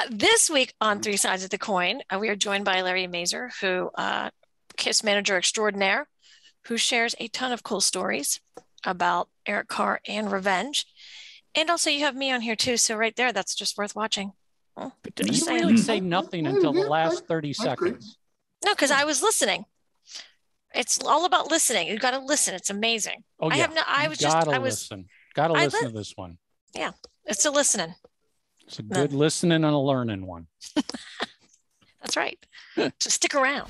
Uh, this week on Three Sides of the Coin, uh, we are joined by Larry Mazer, who uh, Kiss manager extraordinaire, who shares a ton of cool stories about Eric Carr and revenge. And also, you have me on here too. So right there, that's just worth watching. Well, you saying. really say nothing until the last thirty seconds. No, because I was listening. It's all about listening. You got to listen. It's amazing. Oh yeah. I have no. I was just. I was. Listen. Got to listen li- to this one. Yeah, it's a listening. It's a good no. listening and a learning one. That's right. so stick around.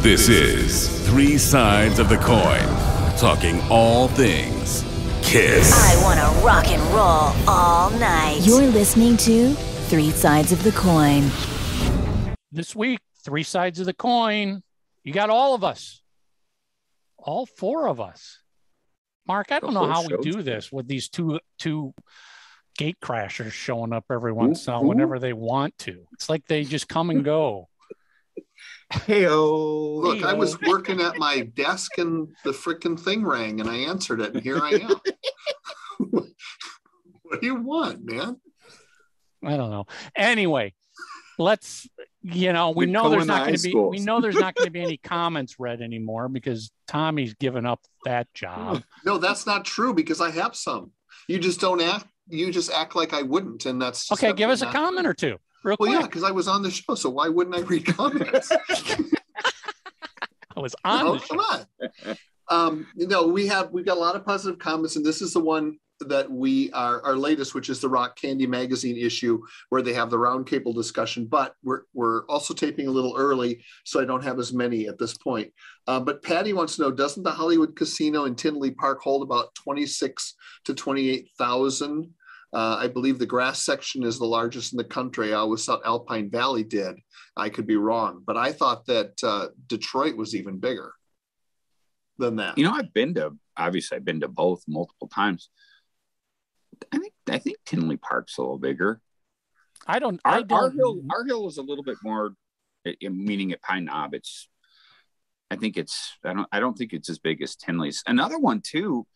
This is Three Sides of the Coin, talking all things Kiss. I want to rock and roll all night. You're listening to Three Sides of the Coin. This week, Three Sides of the Coin. You got all of us, all four of us. Mark, I don't know how we do this with these two two gate crashers showing up every once in a while mm-hmm. whenever they want to. It's like they just come and go. Hey, look, Hey-o. I was working at my desk and the freaking thing rang and I answered it, and here I am. what do you want, man? I don't know. Anyway, let's you know we, we know there's not going to be we know there's not going to be any comments read anymore because Tommy's given up that job. No, that's not true because I have some. You just don't act. You just act like I wouldn't, and that's okay. Give us a comment or two. Real well, quick. yeah, because I was on the show, so why wouldn't I read comments? I was on. Oh, come on. Um, you know, we have we've got a lot of positive comments, and this is the one that we are our latest, which is the Rock Candy magazine issue, where they have the roundtable discussion. But we're we're also taping a little early, so I don't have as many at this point. Uh, but Patty wants to know: Doesn't the Hollywood Casino in Tinley Park hold about twenty six to twenty eight thousand? Uh, I believe the grass section is the largest in the country. I always thought Alpine Valley did. I could be wrong, but I thought that uh, Detroit was even bigger than that. You know, I've been to obviously I've been to both multiple times. I think I think Tinley Park's a little bigger. I don't. Our, I don't. our hill, our hill is a little bit more. Meaning at Pine Knob, it's. I think it's. I don't. I don't think it's as big as Tinley's. Another one too.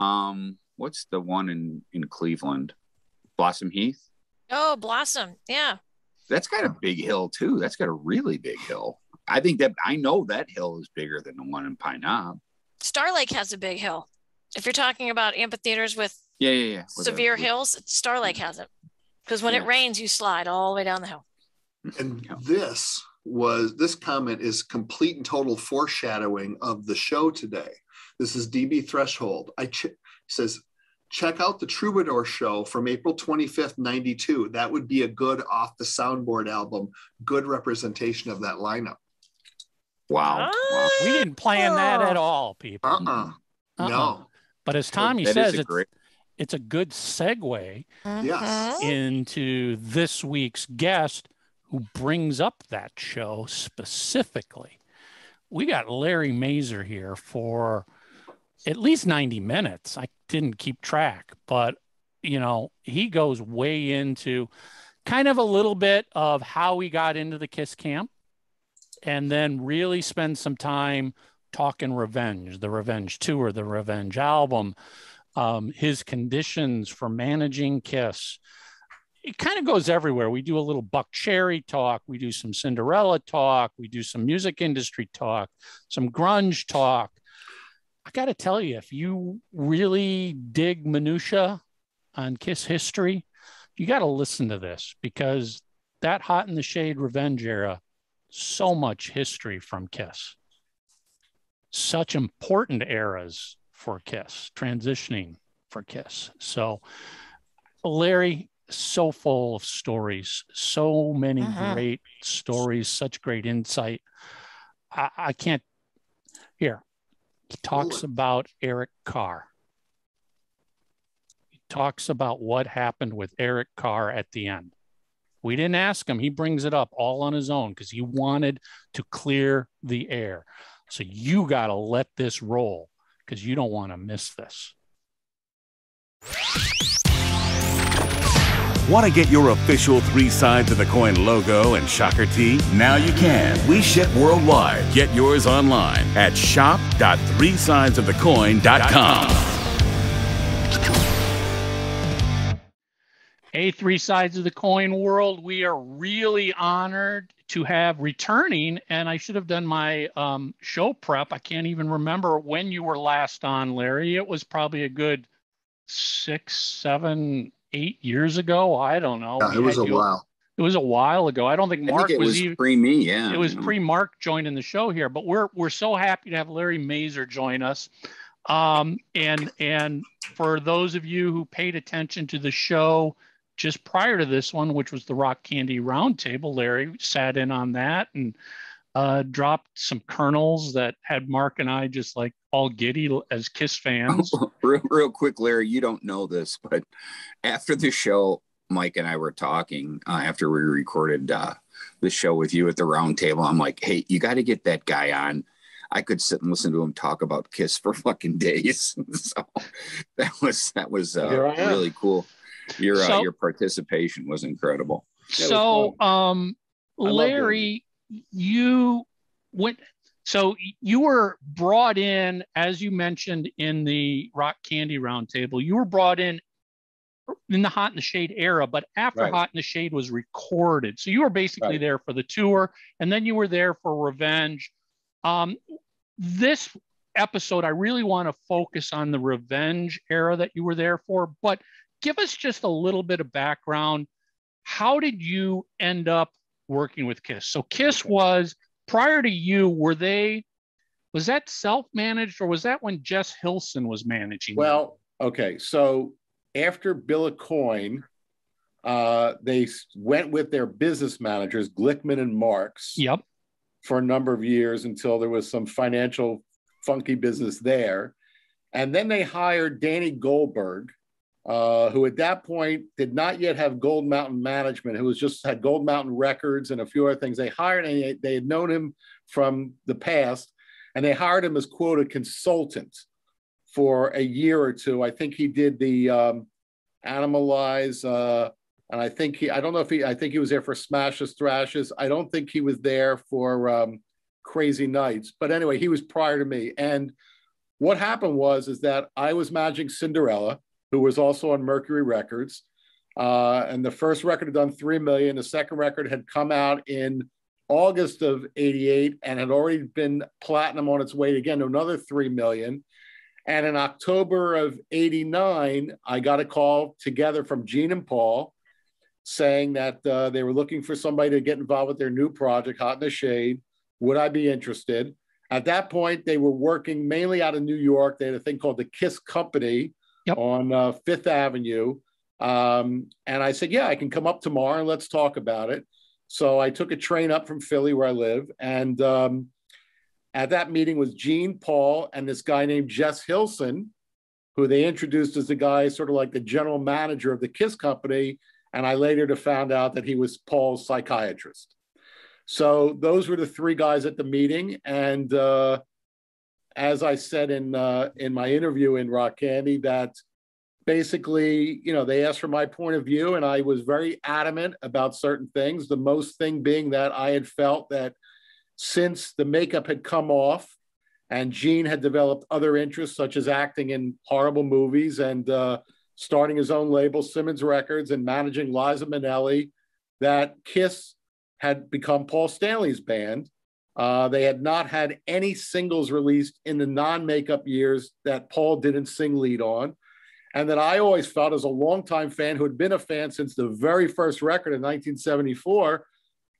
Um, what's the one in in Cleveland? Blossom Heath. Oh, Blossom. Yeah. That's got a big hill too. That's got a really big hill. I think that I know that hill is bigger than the one in Pine Knob. Star Lake has a big hill. If you're talking about amphitheaters with yeah, yeah, yeah. severe hills, Star Lake has it. Because when yeah. it rains, you slide all the way down the hill. Mm-hmm. And this was this comment is complete and total foreshadowing of the show today. This is DB Threshold. I ch- says check out the Troubadour show from April 25th, 92. That would be a good off the soundboard album, good representation of that lineup. Wow. Ah, wow. We didn't plan that at uh-uh. all, people. Uh-uh. uh-uh. No. But as Tommy that says, it's, great... it's a good segue mm-hmm. yes. into this week's guest who brings up that show specifically. We got Larry Mazer here for at least 90 minutes. I didn't keep track, but you know, he goes way into kind of a little bit of how he got into the Kiss camp and then really spend some time talking revenge, the revenge tour, the revenge album, um, his conditions for managing Kiss. It kind of goes everywhere. We do a little Buckcherry talk, we do some Cinderella talk, we do some music industry talk, some grunge talk, I got to tell you, if you really dig minutia on Kiss history, you got to listen to this because that hot in the shade revenge era, so much history from Kiss, such important eras for Kiss, transitioning for Kiss. So, Larry, so full of stories, so many uh-huh. great stories, such great insight. I, I can't. Here, he talks about Eric Carr. He talks about what happened with Eric Carr at the end. We didn't ask him. He brings it up all on his own because he wanted to clear the air. So you got to let this roll because you don't want to miss this. Want to get your official three sides of the coin logo and shocker tee? Now you can. We ship worldwide. Get yours online at shop.threesidesofthecoin.com. Hey, three sides of the coin world. We are really honored to have returning, and I should have done my um, show prep. I can't even remember when you were last on, Larry. It was probably a good six, seven, eight years ago. I don't know. Yeah, it was a you- while. It was a while ago. I don't think I Mark think it was, was even. pre me. Yeah, It was pre Mark joining the show here, but we're we're so happy to have Larry Mazer join us. Um, and and for those of you who paid attention to the show just prior to this one, which was the Rock Candy Roundtable, Larry sat in on that and uh, dropped some kernels that had Mark and I just like all giddy as Kiss fans. real, real quick, Larry, you don't know this, but after the show, Mike and I were talking uh, after we recorded uh, the show with you at the round table. I'm like, hey, you got to get that guy on. I could sit and listen to him talk about Kiss for fucking days. so that was that was uh, really cool. Your uh, So- your participation was incredible. was so um I love larry you went so you were brought in as you mentioned in the rock candy roundtable you were brought in in the hot in the shade era but after Right. hot in the shade was recorded so you were basically Right. there for the tour and then you were there for revenge um this episode i really want to focus on the revenge era that you were there for but give us just a little bit of background how did you end up working with Kiss? So Kiss was prior to you, were they was that self-managed or was that when Jess Hilsen was managing? them? Well, okay. So after Bill Aucoin, uh, they went with their business managers, Glickman and Marks, yep. for a number of years until there was some financial funky business there. And then they hired Danny Goldberg, uh, who at that point did not yet have Gold Mountain Management, who was just had Gold Mountain Records and a few other things. They hired and they, had known him from the past, and they hired him as quote a consultant for a year or two. I think he did the um, Animalize, uh, and I think he I don't know if he I think he was there for Smashes Thrashes. I don't think he was there for um, Crazy Nights, but anyway, he was prior to me. And what happened was is that I was managing Cinderella, who was also on Mercury Records. Uh, and the first record had done 3 million. The second record had come out in August of 88 and had already been platinum on its way again to another 3 million. And in October of 89, I got a call together from Gene and Paul saying that uh, they were looking for somebody to get involved with their new project, Hot in the Shade. Would I be interested? At that point, they were working mainly out of New York. They had a thing called the Kiss Company Yep. on uh, Fifth Avenue. Um, and I said, Yeah, I can come up tomorrow and let's talk about it. So I took a train up from Philly, where I live. And um, at that meeting was Gene Paul and this guy named Jess Hilsen, who they introduced as the guy sort of like the general manager of the Kiss Company. And I later found out that he was Paul's psychiatrist. So those were the three guys at the meeting. And uh, as I said in uh, in my interview in Rock Candy, that basically, you know, they asked for my point of view, and I was very adamant about certain things. The most thing being that I had felt that since the makeup had come off, and Gene had developed other interests such as acting in horrible movies and uh, starting his own label, Simmons Records, and managing Liza Minnelli, that Kiss had become Paul Stanley's band. Uh, they had not had any singles released in the non makeup years that Paul didn't sing lead on. And that I always felt, as a longtime fan who had been a fan since the very first record in 1974,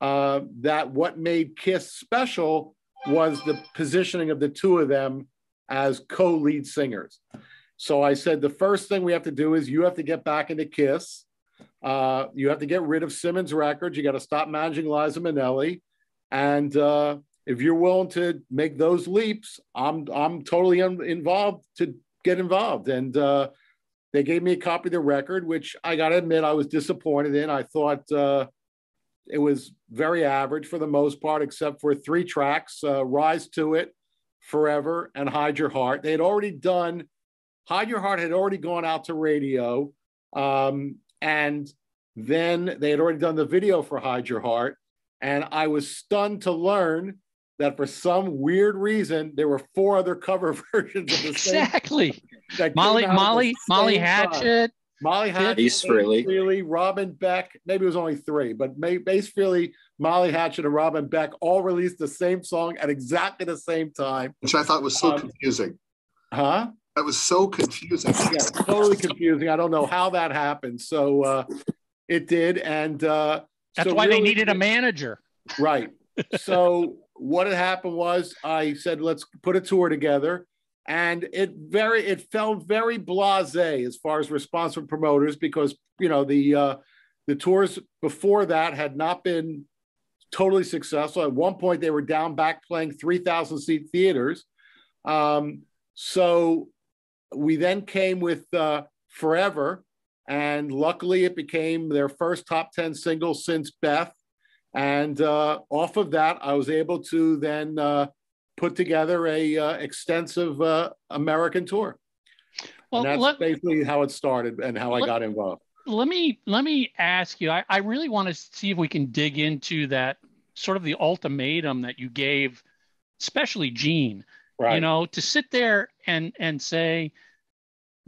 uh, that what made Kiss special was the positioning of the two of them as co lead singers. So I said, the first thing we have to do is you have to get back into Kiss. Uh, you have to get rid of Simmons Records. You got to stop managing Liza Minnelli. And uh, if you're willing to make those leaps, I'm I'm totally involved to get involved. And uh, they gave me a copy of the record, which I got to admit I was disappointed in. I thought uh, it was very average for the most part, except for three tracks: uh, "Rise to It," "Forever," and "Hide Your Heart." They had already done. "Hide Your Heart" had already gone out to radio, um, and then they had already done the video for "Hide Your Heart." And I was stunned to learn that for some weird reason there were four other cover versions of the same Exactly. that Molly out at the Molly Molly same time. Hatchet, Molly Hatchet, Ace Frehley. Frehley, Robin Beck. Maybe it was only three, but May, Ace Frehley, Molly Hatchet, and Robin Beck all released the same song at exactly the same time. which I thought was so Um, confusing. Huh? That was so confusing. Yeah, totally confusing. I don't know how that happened. So uh, it did, and uh, That's so why they needed a manager. Right. So what had happened was I said, let's put a tour together. And it very it felt very blasé as far as response from promoters because you know the uh the tours before that had not been totally successful. At one point they were down back playing 3,000 seat theaters. Um so we then came with uh Forever and luckily it became their first top 10 single since Beth and uh, off of that, I was able to then uh, put together a uh, extensive uh, American tour. Well, and that's let, basically how it started and how I got involved. let me let me ask you. I, I really want to see if we can dig into that sort of the ultimatum that you gave, especially Gene. Right. You know, to sit there and and say,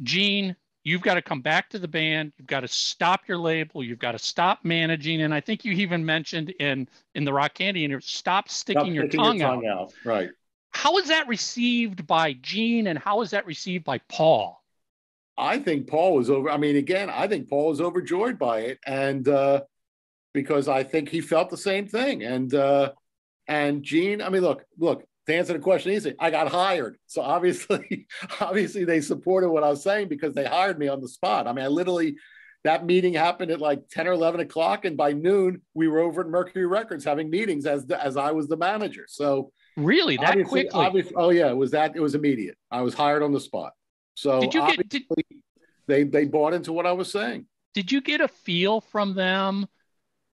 Gene, you've got to come back to the band. You've got to stop your label. You've got to stop managing. And I think you even mentioned in in the Rock Candy interview, stop sticking, Stop your, sticking your tongue out. Right. How is that received by Gene, and how is that received by Paul? I think Paul was over. I mean, again, I think Paul was overjoyed by it, and uh, because I think he felt the same thing. And uh, and Gene, I mean, look, look. To answer the question easy, I got hired, so obviously, obviously they supported what I was saying because they hired me on the spot. I mean, I literally. That meeting happened at like 10 or 11 o'clock, and by noon, we were over at Mercury Records having meetings as the, as I was the manager. So Really, that quickly? obviously- oh yeah, it was that. It was immediate. I was hired on the spot. So did you get did, they they bought into what I was saying. did you get a feel from them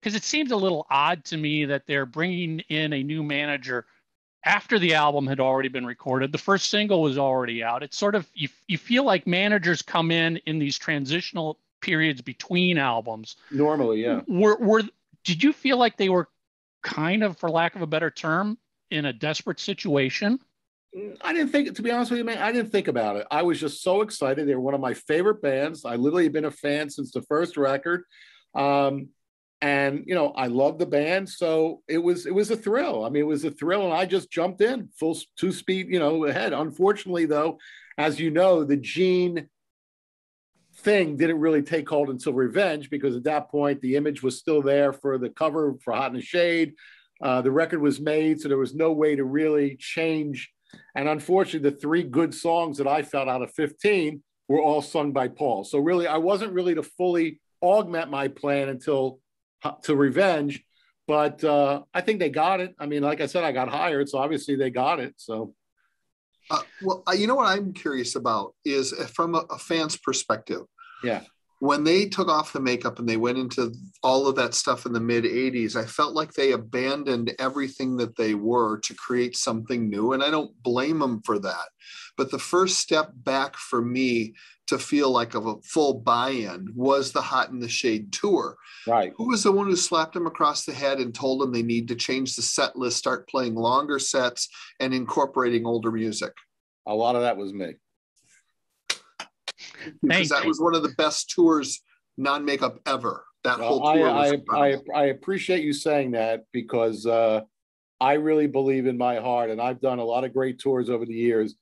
because it seems a little odd to me that they're bringing in a new manager after the album had already been recorded the first single was already out it's sort of you, you feel like managers come in in these transitional periods between albums Normally, yeah. were, were did you feel like they were kind of for lack of a better term in a desperate situation I didn't think, to be honest with you, man, I didn't think about it. I was just so excited. They were one of my favorite bands. I literally have been a fan since the first record. Um, and you know, I love the band. So it was it was a thrill. I mean, it was a thrill, and I just jumped in full two speed, you know, ahead. Unfortunately, though, as you know, the gene thing didn't really take hold until Revenge because at that point the image was still there for the cover for Hot in the Shade. Uh, the record was made, so there was no way to really change. And unfortunately, the three good songs that I felt out of 15 were all sung by Paul. So really, I wasn't really to fully augment my plan until to Revenge. But uh, I think they got it. I mean, like I said, I got hired, so obviously they got it. So Uh, well, uh, you know what I'm curious about is uh, from a, a fan's perspective. Yeah. When they took off the makeup and they went into all of that stuff in the mid 80s, I felt like they abandoned everything that they were to create something new. And I don't blame them for that. But the first step back for me to feel like of a full buy in was the Hot in the Shade tour. right, Who was the one who slapped him across the head and told him they need to change the set list, start playing longer sets, and incorporating older music? a lot of that was me. Because Thank that you. was one of the best tours, non makeup ever. That Well, whole tour was I, I. I appreciate you saying that because uh, I really believe in my heart, and I've done a lot of great tours over the years.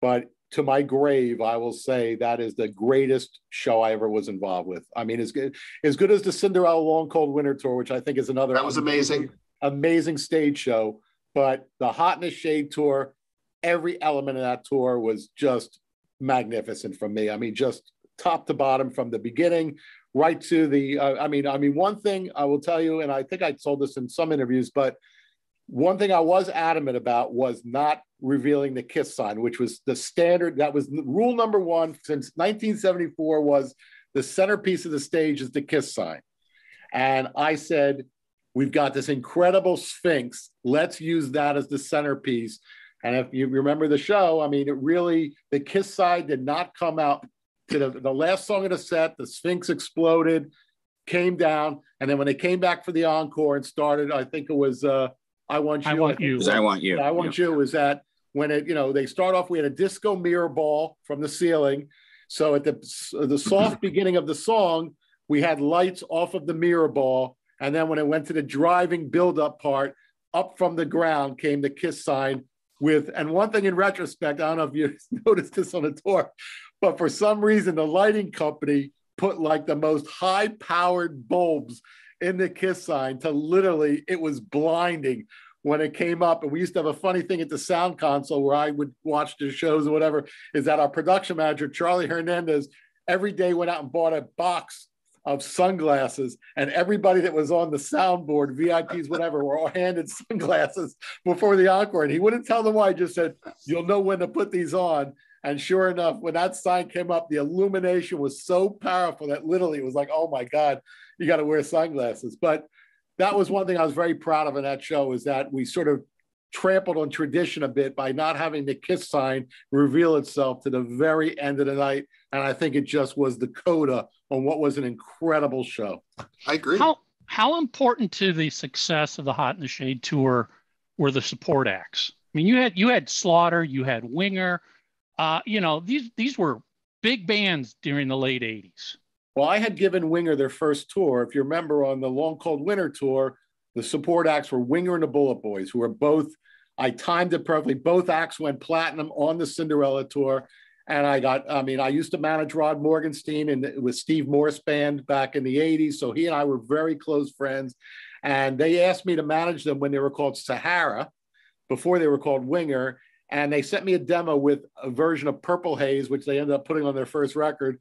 But to my grave, I will say that is the greatest show I ever was involved with. I mean, as good as good as the Cinderella Long Cold Winter Tour, which I think is another That was amazing. amazing stage show. But the Hot in the Shade tour, every element of that tour was just magnificent from me. I mean, just top to bottom from the beginning right to the. Uh, I mean, I mean, one thing I will tell you, and I think I told this in some interviews, but one thing I was adamant about was not revealing the kiss sign, which was the standard. That was rule number one since 1974. Was the centerpiece of the stage is the kiss sign, and I said we've got this incredible sphinx let's use that as the centerpiece and if you remember the show i mean it really the kiss side did not come out to the, the last song of the set the sphinx exploded came down and then when they came back for the encore and started i think it was uh i want you I Want You. it was- Because I want you. I want you is that when it, you know, they start off, we had a disco mirror ball from the ceiling. So at the the soft beginning of the song, we had lights off of the mirror ball, and then when it went to the driving build-up part, up from the ground came the kiss sign with. And one thing in retrospect, I don't know if you noticed this on the tour, but for some reason the lighting company put like the most high-powered bulbs in the kiss sign to literally it was blinding when it came up. And we used to have a funny thing at the sound console where I would watch the shows or whatever, is that our production manager, Charlie Hernandez, every day went out and bought a box of sunglasses, and everybody that was on the soundboard, VIPs, whatever, were all handed sunglasses before the encore. And he wouldn't tell them why, he just said, You'll know when to put these on. And sure enough, when that sign came up, the illumination was so powerful that literally it was like, oh my God, you got to wear sunglasses. But that was one thing I was very proud of in that show is that we sort of trampled on tradition a bit by not having the kiss sign reveal itself to the very end of the night. And I think it just was the coda on what was an incredible show. I agree. How how important to the success of the Hot in the Shade tour were the support acts? I mean, you had you had Slaughter, you had Winger, uh, you know, these these were big bands during the late 80s. Well, I had given Winger their first tour. If you remember on the Long Cold Winter tour, the support acts were Winger and the Bullet Boys, who were both, I timed it perfectly. Both acts went platinum on the Cinderella tour. And I got, I mean, I used to manage Rod Morgenstein and it was Steve Morse band back in the 80s. So he and I were very close friends. And they asked me to manage them when they were called Sahara, before they were called Winger. And they sent me a demo with a version of Purple Haze, which they ended up putting on their first record.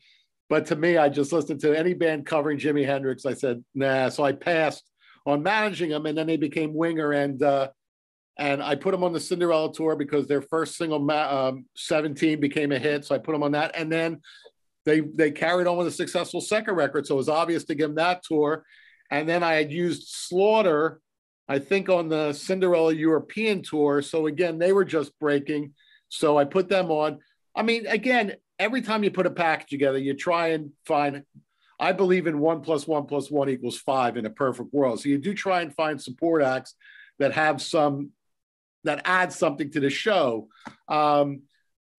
But to me, I just listened to any band covering Jimi Hendrix. I said, nah. So I passed on managing them, and then they became Winger, and uh, and I put them on the Cinderella tour because their first single, um, 17, became a hit. So I put them on that, and then they they carried on with a successful second record. So it was obvious to give them that tour. And then I had used Slaughter, I think, on the Cinderella European tour. So again, they were just breaking. So I put them on. I mean, again, every time you put a package together, you try and find. I believe in one plus one plus one equals five in a perfect world. So you do try and find support acts that have some that add something to the show. Um,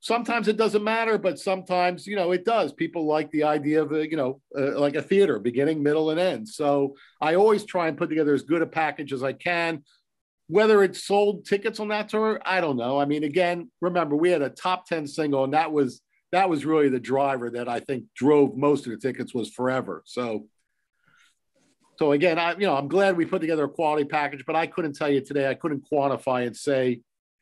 sometimes it doesn't matter, but sometimes you know it does. People like the idea of a, you know uh, like a theater, beginning, middle, and end. So I always try and put together as good a package as I can. Whether it sold tickets on that tour, I don't know. I mean, again, remember we had a top ten single, and that was that was really the driver that I think drove most of the tickets was forever. So, so again, I you know I'm glad we put together a quality package, but I couldn't tell you today. I couldn't quantify and say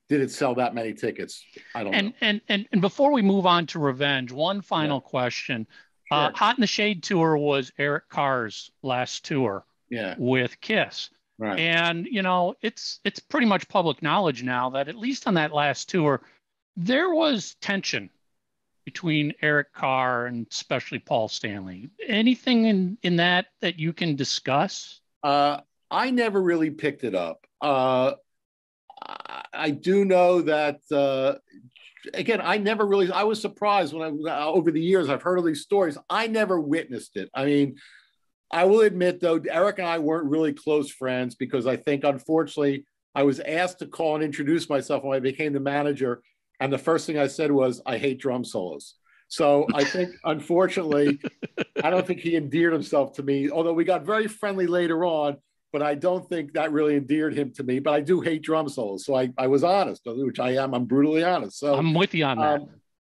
did it sell that many tickets. I don't and, know. And and and before we move on to Revenge, one final yeah. question. Uh, sure. Uh, Hot in the Shade tour was Eric Carr's last tour. Yeah. With Kiss. Right. And you know, it's it's pretty much public knowledge now that at least on that last tour, there was tension between Eric Carr and especially Paul Stanley. Anything in in that that you can discuss? Uh, I never really picked it up. Uh, I do know that. Uh, again, I never really. I was surprised when I over the years I've heard of these stories. I never witnessed it. I mean, I will admit though, Eric and I weren't really close friends because I think unfortunately I was asked to call and introduce myself when I became the manager and the first thing I said was, I hate drum solos. So I think, unfortunately, I don't think he endeared himself to me, although we got very friendly later on, but I don't think that really endeared him to me. But I do hate drum solos. So I, I was honest, which I am. I'm brutally honest. So I'm with you on that. Um,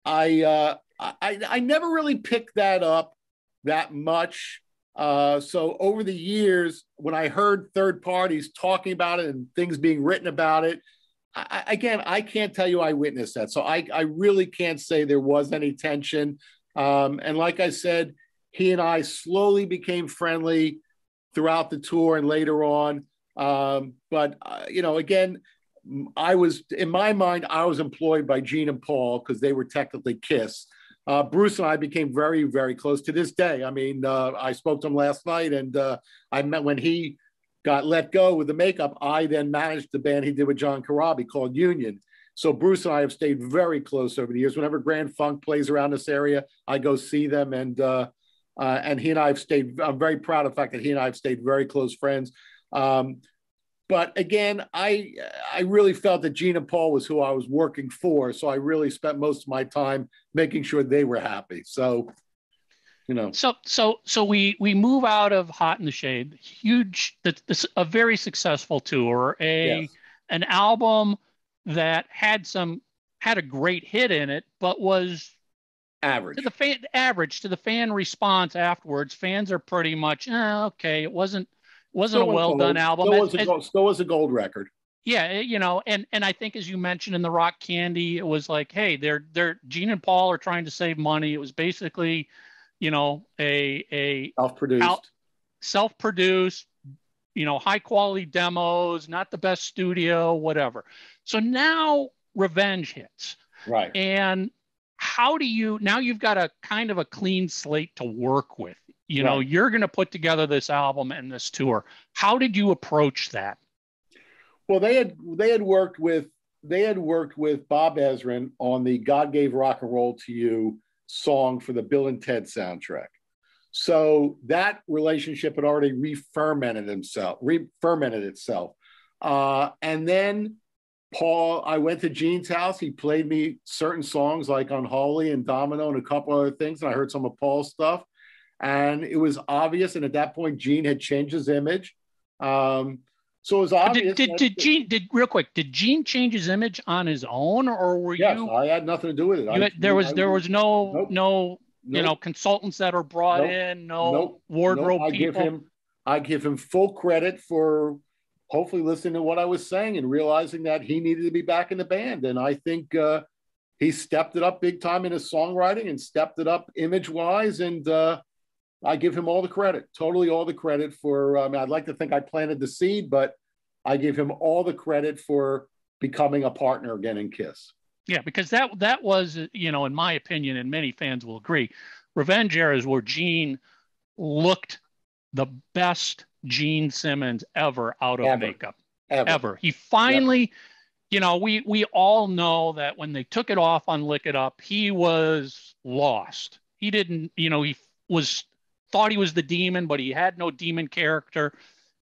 I, uh, I, I never really picked that up that much. Uh, so over the years, when I heard third parties talking about it and things being written about it, I, again, I can't tell you I witnessed that. So I, I really can't say there was any tension. Um, and like I said, he and I slowly became friendly throughout the tour and later on. Um, but, uh, you know, again, I was, in my mind, I was employed by Gene and Paul because they were technically Kiss. Uh, Bruce and I became very, very close to this day. I mean, uh, I spoke to him last night, and uh, I met when he got let go with the makeup. I then managed the band he did with John Corabi called Union. So Bruce and I have stayed very close over the years. Whenever Grand Funk plays around this area, I go see them, and uh, and he and I have stayed. I'm very proud of the fact that he and I have stayed very close friends. Um, but again, I I really felt that and Paul was who I was working for, so I really spent most of my time making sure they were happy. So, you know, So so so we we move out of Hot in the Shade, huge, that this a very successful tour, a Yes. an album that had some had a great hit in it, but was average. to the fan average to the fan response afterwards. Fans are pretty much eh, okay. It wasn't wasn't Still a well gold. done album. Still As- was, a gold, still was a gold record. yeah, eh, you know, and and I think as you mentioned in the Rock Candy, it was like, hey, they're they're Gene and Paul are trying to save money. It was basically, you know, a a Self-produced. Out- self-produced, you know, high quality demos, not the best studio, whatever. So now Revenge hits. right. And how do you now you've got a kind of a clean slate to work with. You know, you're going to put together this album and this tour. How did you approach that? Well, they had they had worked with they had worked with Bob Ezrin on the "God Gave Rock and Roll to You" song for the Bill and Ted soundtrack. So that relationship had already re-fermented himself, re-fermented itself. Uh, and then Paul, I went to Gene's house. He played me certain songs like Unholy and Domino and a couple other things. And I heard some of Paul's stuff. And it was obvious. And at that point, Gene had changed his image. Um, so it was obvious. Did, did, did Gene did real quick? Did Gene change his image on his own, or were Yes, you? I had nothing to do with it. you I- had- there was I- there was no Nope. no you know consultants that are brought Nope. in, no nope, wardrobe nope. I give people. him, I give him full credit for hopefully listening to what I was saying and realizing that he needed to be back in the band. And I think uh, he stepped it up big time in his songwriting and stepped it up image wise. And uh, I give him all the credit, totally all the credit for. I mean, I'd like to think I planted the seed, but I give him all the credit for becoming a partner again in Kiss. Yeah, because that that was, you know, in my opinion, and many fans will agree, Revenge era is where Gene looked the best Gene Simmons ever out of Ever. makeup Ever. ever. He finally, you know, we we all know that when they took it off on Lick It Up, he was lost. He didn't, you know, he was thought he was the demon, but he had no demon character.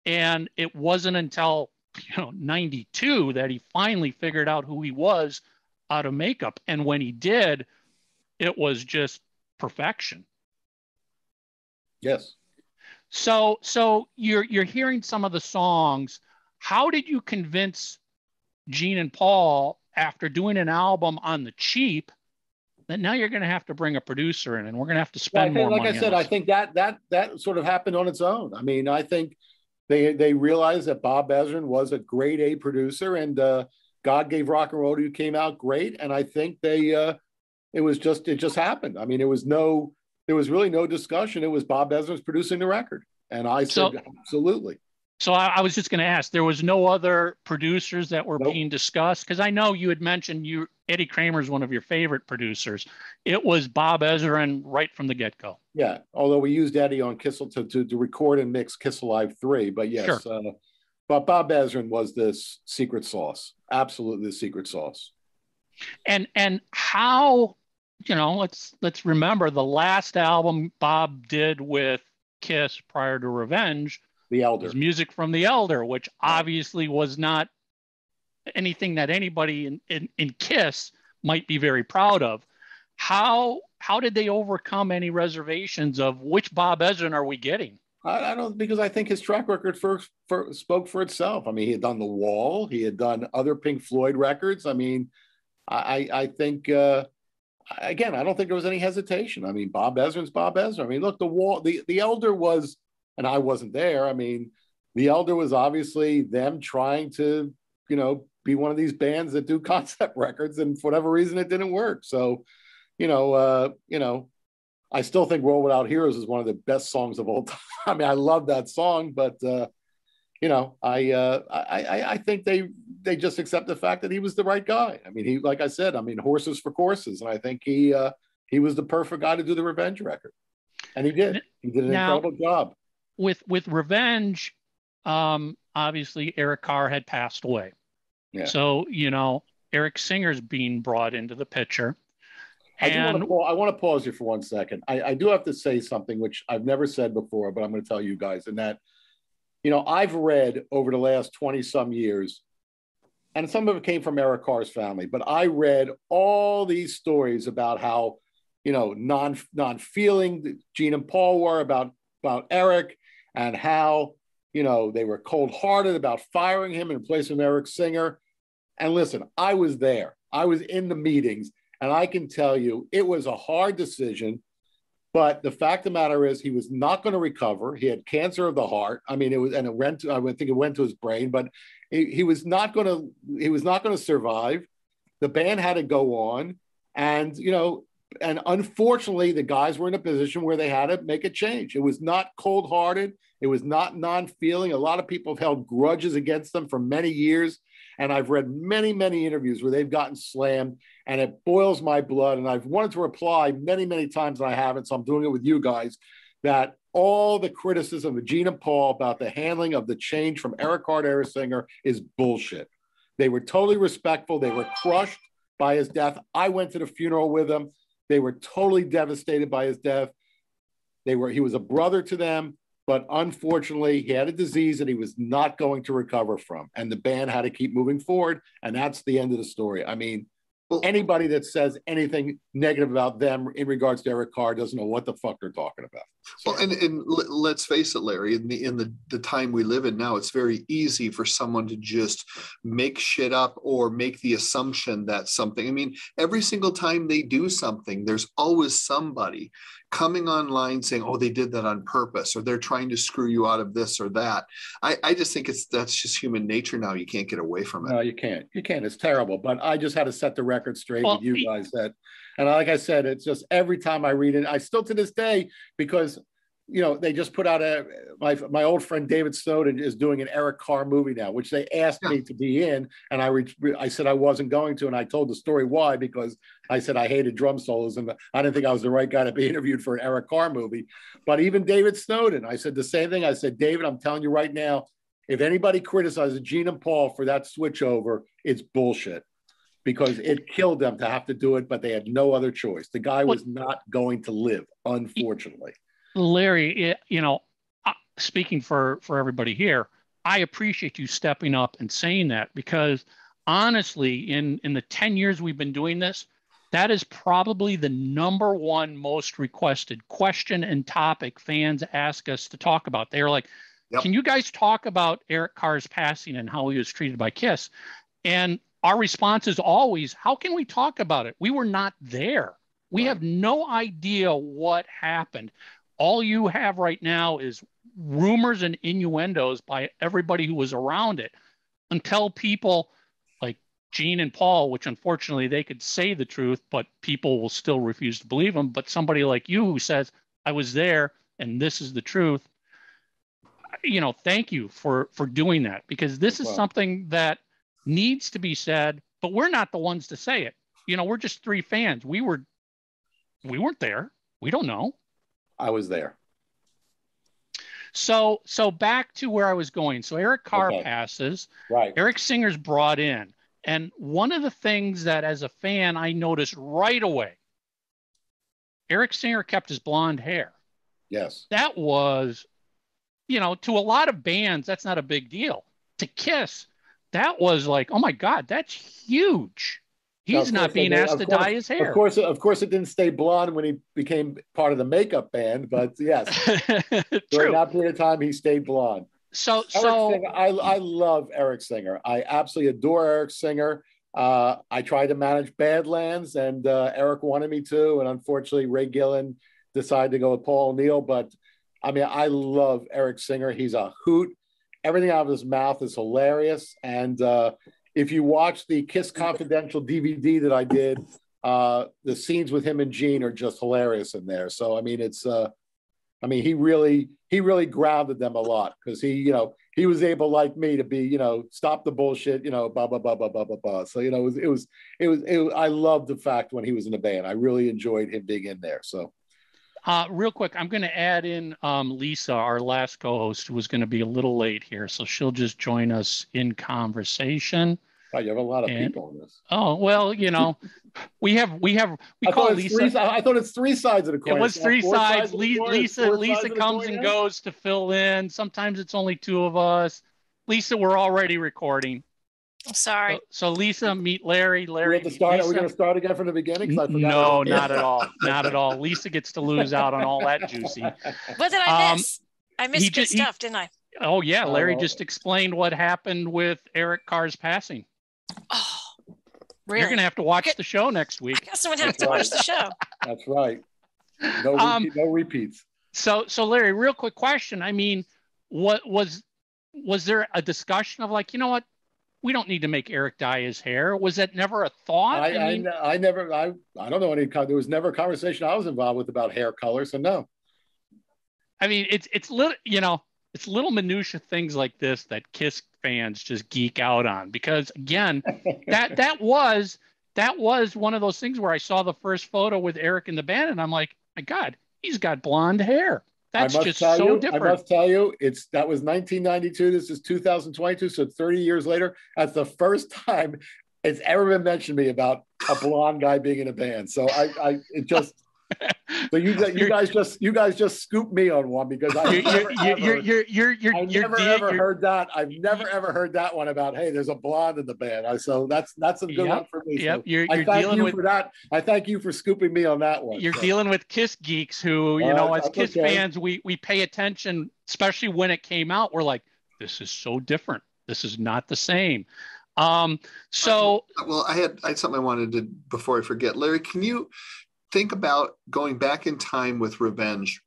And it wasn't until you know 92 that he finally figured out who he was out of makeup. And when he did, it was just perfection. Yes. So so you're you're hearing some of the songs. How did you convince Gene and Paul after doing an album on the cheap that now you're going to have to bring a producer in and we're going to have to Well, I spend think, more like money? I said, I think that that that sort of happened on its own. I mean, I think they they realized that Bob Ezrin was a great A producer, and uh, God gave rock and roll to you came out great. And I think they uh, it was just it just happened. I mean, it was no there was really no discussion. It was Bob Ezrin's producing the record, and I said So- absolutely. So I, I was just going to ask. There was no other producers that were Nope. being discussed because I know you had mentioned you Eddie Kramer is one of your favorite producers. It was Bob Ezrin right from the get go. Yeah, although we used Eddie on Kissel to, to, to record and mix Kiss Alive 3, but yes, uh, but Bob Ezrin was this secret sauce, absolutely the secret sauce. And and how you know let's let's remember the last album Bob did with Kiss prior to Revenge The Elder. was music from the Elder, which obviously was not anything that anybody in, in, in Kiss might be very proud of. How how did they overcome any reservations of which Bob Ezrin are we getting? I, I don't because I think his track record first for, spoke for itself. I mean, he had done The Wall, he had done other Pink Floyd records. I mean, I I think uh, again, I don't think there was any hesitation. I mean, Bob Ezrin's Bob Ezrin. I mean, look, the wall, the the Elder was, and I wasn't there. I mean, the Elder was obviously them trying to, you know, be one of these bands that do concept records, and for whatever reason, it didn't work. So, you know, uh, you know, I still think "World Without Heroes" is one of the best songs of all time. I mean, I love that song, but uh, you know, I, uh, I I I think they they just accept the fact that he was the right guy. I mean, he like I said, I mean, horses for courses, and I think he uh, he was the perfect guy to do the Revenge record, and he did. He did an Now- incredible job. With with Revenge, um, obviously Eric Carr had passed away. Yeah. So, you know, Eric Singer's being brought into the picture. I do want to I want to pause you for one second. I, I do have to say something which I've never said before, but I'm going to tell you guys, and that you know, I've read over the last 20 some years, and some of it came from Eric Carr's family, but I read all these stories about how, you know, non non feeling Gene and Paul were about about Eric and how, you know, they were cold hearted about firing him in place of Eric Singer. And listen, I was there. I was in the meetings, and I can tell you it was a hard decision. But the fact of the matter is, he was not going to recover. He had cancer of the heart. I mean, it was, and it went. To, I think it went to his brain, but he, he was not going to. He was not going to survive. The band had to go on, and you know, and unfortunately, the guys were in a position where they had to make a change. It was not cold hearted. It was not non feeling. A lot of people have held grudges against them for many years. And I've read many, many interviews where they've gotten slammed and it boils my blood. And I've wanted to reply many, many times and I haven't. So I'm doing it with you guys that all the criticism of and Paul about the handling of the change from Eric Carr to Eric Singer is bullshit. They were totally respectful. They were crushed by his death. I went to the funeral with them. They were totally devastated by his death. They were, he was a brother to them but unfortunately he had a disease that he was not going to recover from and the band had to keep moving forward and that's the end of the story i mean well, anybody that says anything negative about them in regards to Eric Carr doesn't know what the fuck they're talking about. So. Well, and, and let's face it, Larry, in the in the, the time we live in now, it's very easy for someone to just make shit up or make the assumption that something. I mean, every single time they do something, there's always somebody coming online saying, "Oh, they did that on purpose," or they're trying to screw you out of this or that. I, I just think it's that's just human nature now. You can't get away from it. No, you can't. You can't. It's terrible. But I just had to set the record straight well, with you guys that, and like I said, it's just every time I read it, I still to this day because you know, they just put out a my my old friend David Snowden is doing an Eric Carr movie now, which they asked yeah. me to be in, and I re- I said I wasn't going to, and I told the story why because I said I hated drum solos and I didn't think I was the right guy to be interviewed for an Eric Carr movie. But even David Snowden, I said the same thing. I said, David, I'm telling you right now, if anybody criticizes Gene and Paul for that switchover, it's bullshit because it killed them to have to do it, but they had no other choice. The guy was not going to live, unfortunately. Larry, it, you know, uh, speaking for for everybody here, I appreciate you stepping up and saying that because honestly, in in the 10 years we've been doing this, that is probably the number one most requested question and topic fans ask us to talk about. They're like, yep. "Can you guys talk about Eric Carr's passing and how he was treated by Kiss?" And our response is always, "How can we talk about it? We were not there. We have no idea what happened all you have right now is rumors and innuendos by everybody who was around it until people like Gene and Paul, which unfortunately they could say the truth, but people will still refuse to believe them. But somebody like you who says, I was there and this is the truth, you know, thank you for for doing that because this is something that needs to be said, but we're not the ones to say it. You know, we're just three fans. We were we weren't there. We don't know. I was there. So so back to where I was going. So Eric Carr okay. passes. Right. Eric Singer's brought in. And one of the things that as a fan I noticed right away, Eric Singer kept his blonde hair. Yes. That was, you know, to a lot of bands, that's not a big deal. To Kiss, that was like, oh my God, that's huge. He's not being asked to course, dye his hair. Of course, of course, it didn't stay blonde when he became part of the makeup band, but yes, during that period of time, he stayed blonde. So, Eric so Singer, I, I love Eric Singer. I absolutely adore Eric Singer. Uh, I tried to manage Badlands, and uh, Eric wanted me to, and unfortunately, Ray Gillen decided to go with Paul O'Neill. But I mean, I love Eric Singer. He's a hoot. Everything out of his mouth is hilarious, and uh, if you watch the Kiss Confidential DVD that I did, uh, the scenes with him and Gene are just hilarious in there. So I mean, it's uh, I mean, he really he really grounded them a lot because he, you know, he was able like me to be, you know, stop the bullshit, you know, blah blah blah blah blah blah blah. So you know, it was it was it was, it was I loved the fact when he was in the band. I really enjoyed him being in there. So. Uh, real quick, I'm going to add in um, Lisa, our last co-host, who was going to be a little late here, so she'll just join us in conversation. God, you have a lot of And- people on this. Oh well, you know, we have we have we I call Lisa. three, I thought it's three sides of the coin. It was three sides. Le- Lisa Lisa comes and goes to fill in. Sometimes it's only two of us. Lisa, we're already recording. I'm sorry. So, so Lisa, meet Larry. We Larry, have to start. Are we Lisa- going to start again from the beginning? I no, not at all. Not at all. Lisa gets to lose out on all that juicy. What did I Um, miss? I missed he good ju- he- stuff, didn't I? Oh yeah, Larry Oh. just explained what happened with Eric Carr's passing. Oh, You're gonna have to watch the show next week. I week. guess I'm gonna have That's to watch the show. That's right. No, Um, repeat, no repeats. So so Larry, real quick question. I mean, what was was there a discussion of like, you know what? We don't need to make Eric dye his hair. Was that never a thought? I, I, mean, I never, I, I don't know any. There was never a conversation I was involved with about hair color. So no. I mean, it's it's little, you know, it's little minutia things like this that Kiss fans just geek out on because again, that that was that was one of those things where I saw the first photo with Eric in the band and I'm like, my God, he's got blonde hair. That's I must just tell so you, different. I must tell you, it's that was 1992. This is 2022. So 30 years later, that's the first time it's ever been mentioned to me about a blonde guy being in a band. So I, I, it just. So you, you You're- guys just you guys just scooped me on one because I You're never, you're you're ever- you're you're you're I you're never ever heard that. I've never ever heard that one about hey, there's a blonde in the band. I so that's that's a good Yep, one for me. Yep, So you're I you're thank dealing you with for that. I thank you for scooping me on that one. you're So, dealing with Kiss geeks who, you know, as Kiss okay. fans, we we pay attention, especially when it came out. We're like, this is so different. This is not the same. Um, so Well, I had I had something I wanted to before I forget. Larry, can you think about going back in time with Revenge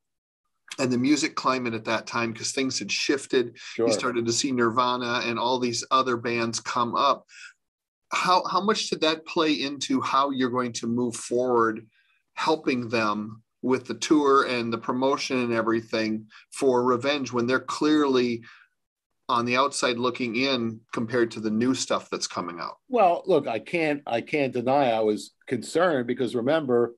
and the music climate at that time because things had shifted. sure. You started to see Nirvana and all these other bands come up. How how much did that play into how you're going to move forward, helping them with the tour and the promotion and everything for Revenge when they're clearly on the outside looking in compared to the new stuff that's coming out? Well, look, I can't I can't deny I was concerned because remember,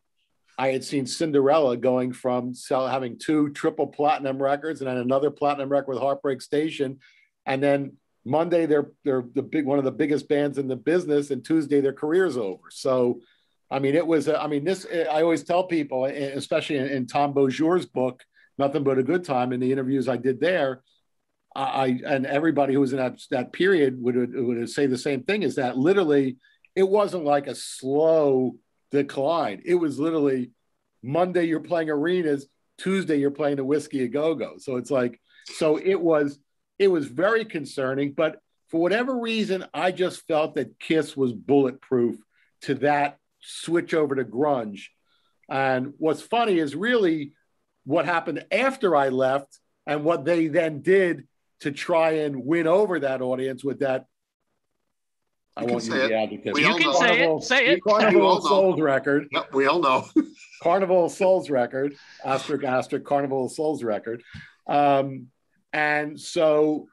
I had seen Cinderella going from sell, having two triple platinum records and then another platinum record with Heartbreak Station, and then Monday they're they're the big one of the biggest bands in the business, and Tuesday their career's over. So, I mean, it was I mean this I always tell people, especially in, in Tom Beaujour's book, Nothing But a Good Time, in the interviews I did there. I and everybody who was in that, that period would, would say the same thing is that literally it wasn't like a slow decline. It was literally Monday you're playing arenas, Tuesday you're playing the Whisky a Go Go. So it's like so it was it was very concerning. But for whatever reason, I just felt that Kiss was bulletproof to that switch over to grunge. And what's funny is really what happened after I left and what they then did to try and win over that audience with that. I want You can won't use the adjective. We you all can know. say Carnival- it. Say it. Carnival all of know. Souls record. Yep, we all know. Carnival of Souls record, asterisk, asterisk, Carnival of Souls record. Um, and so,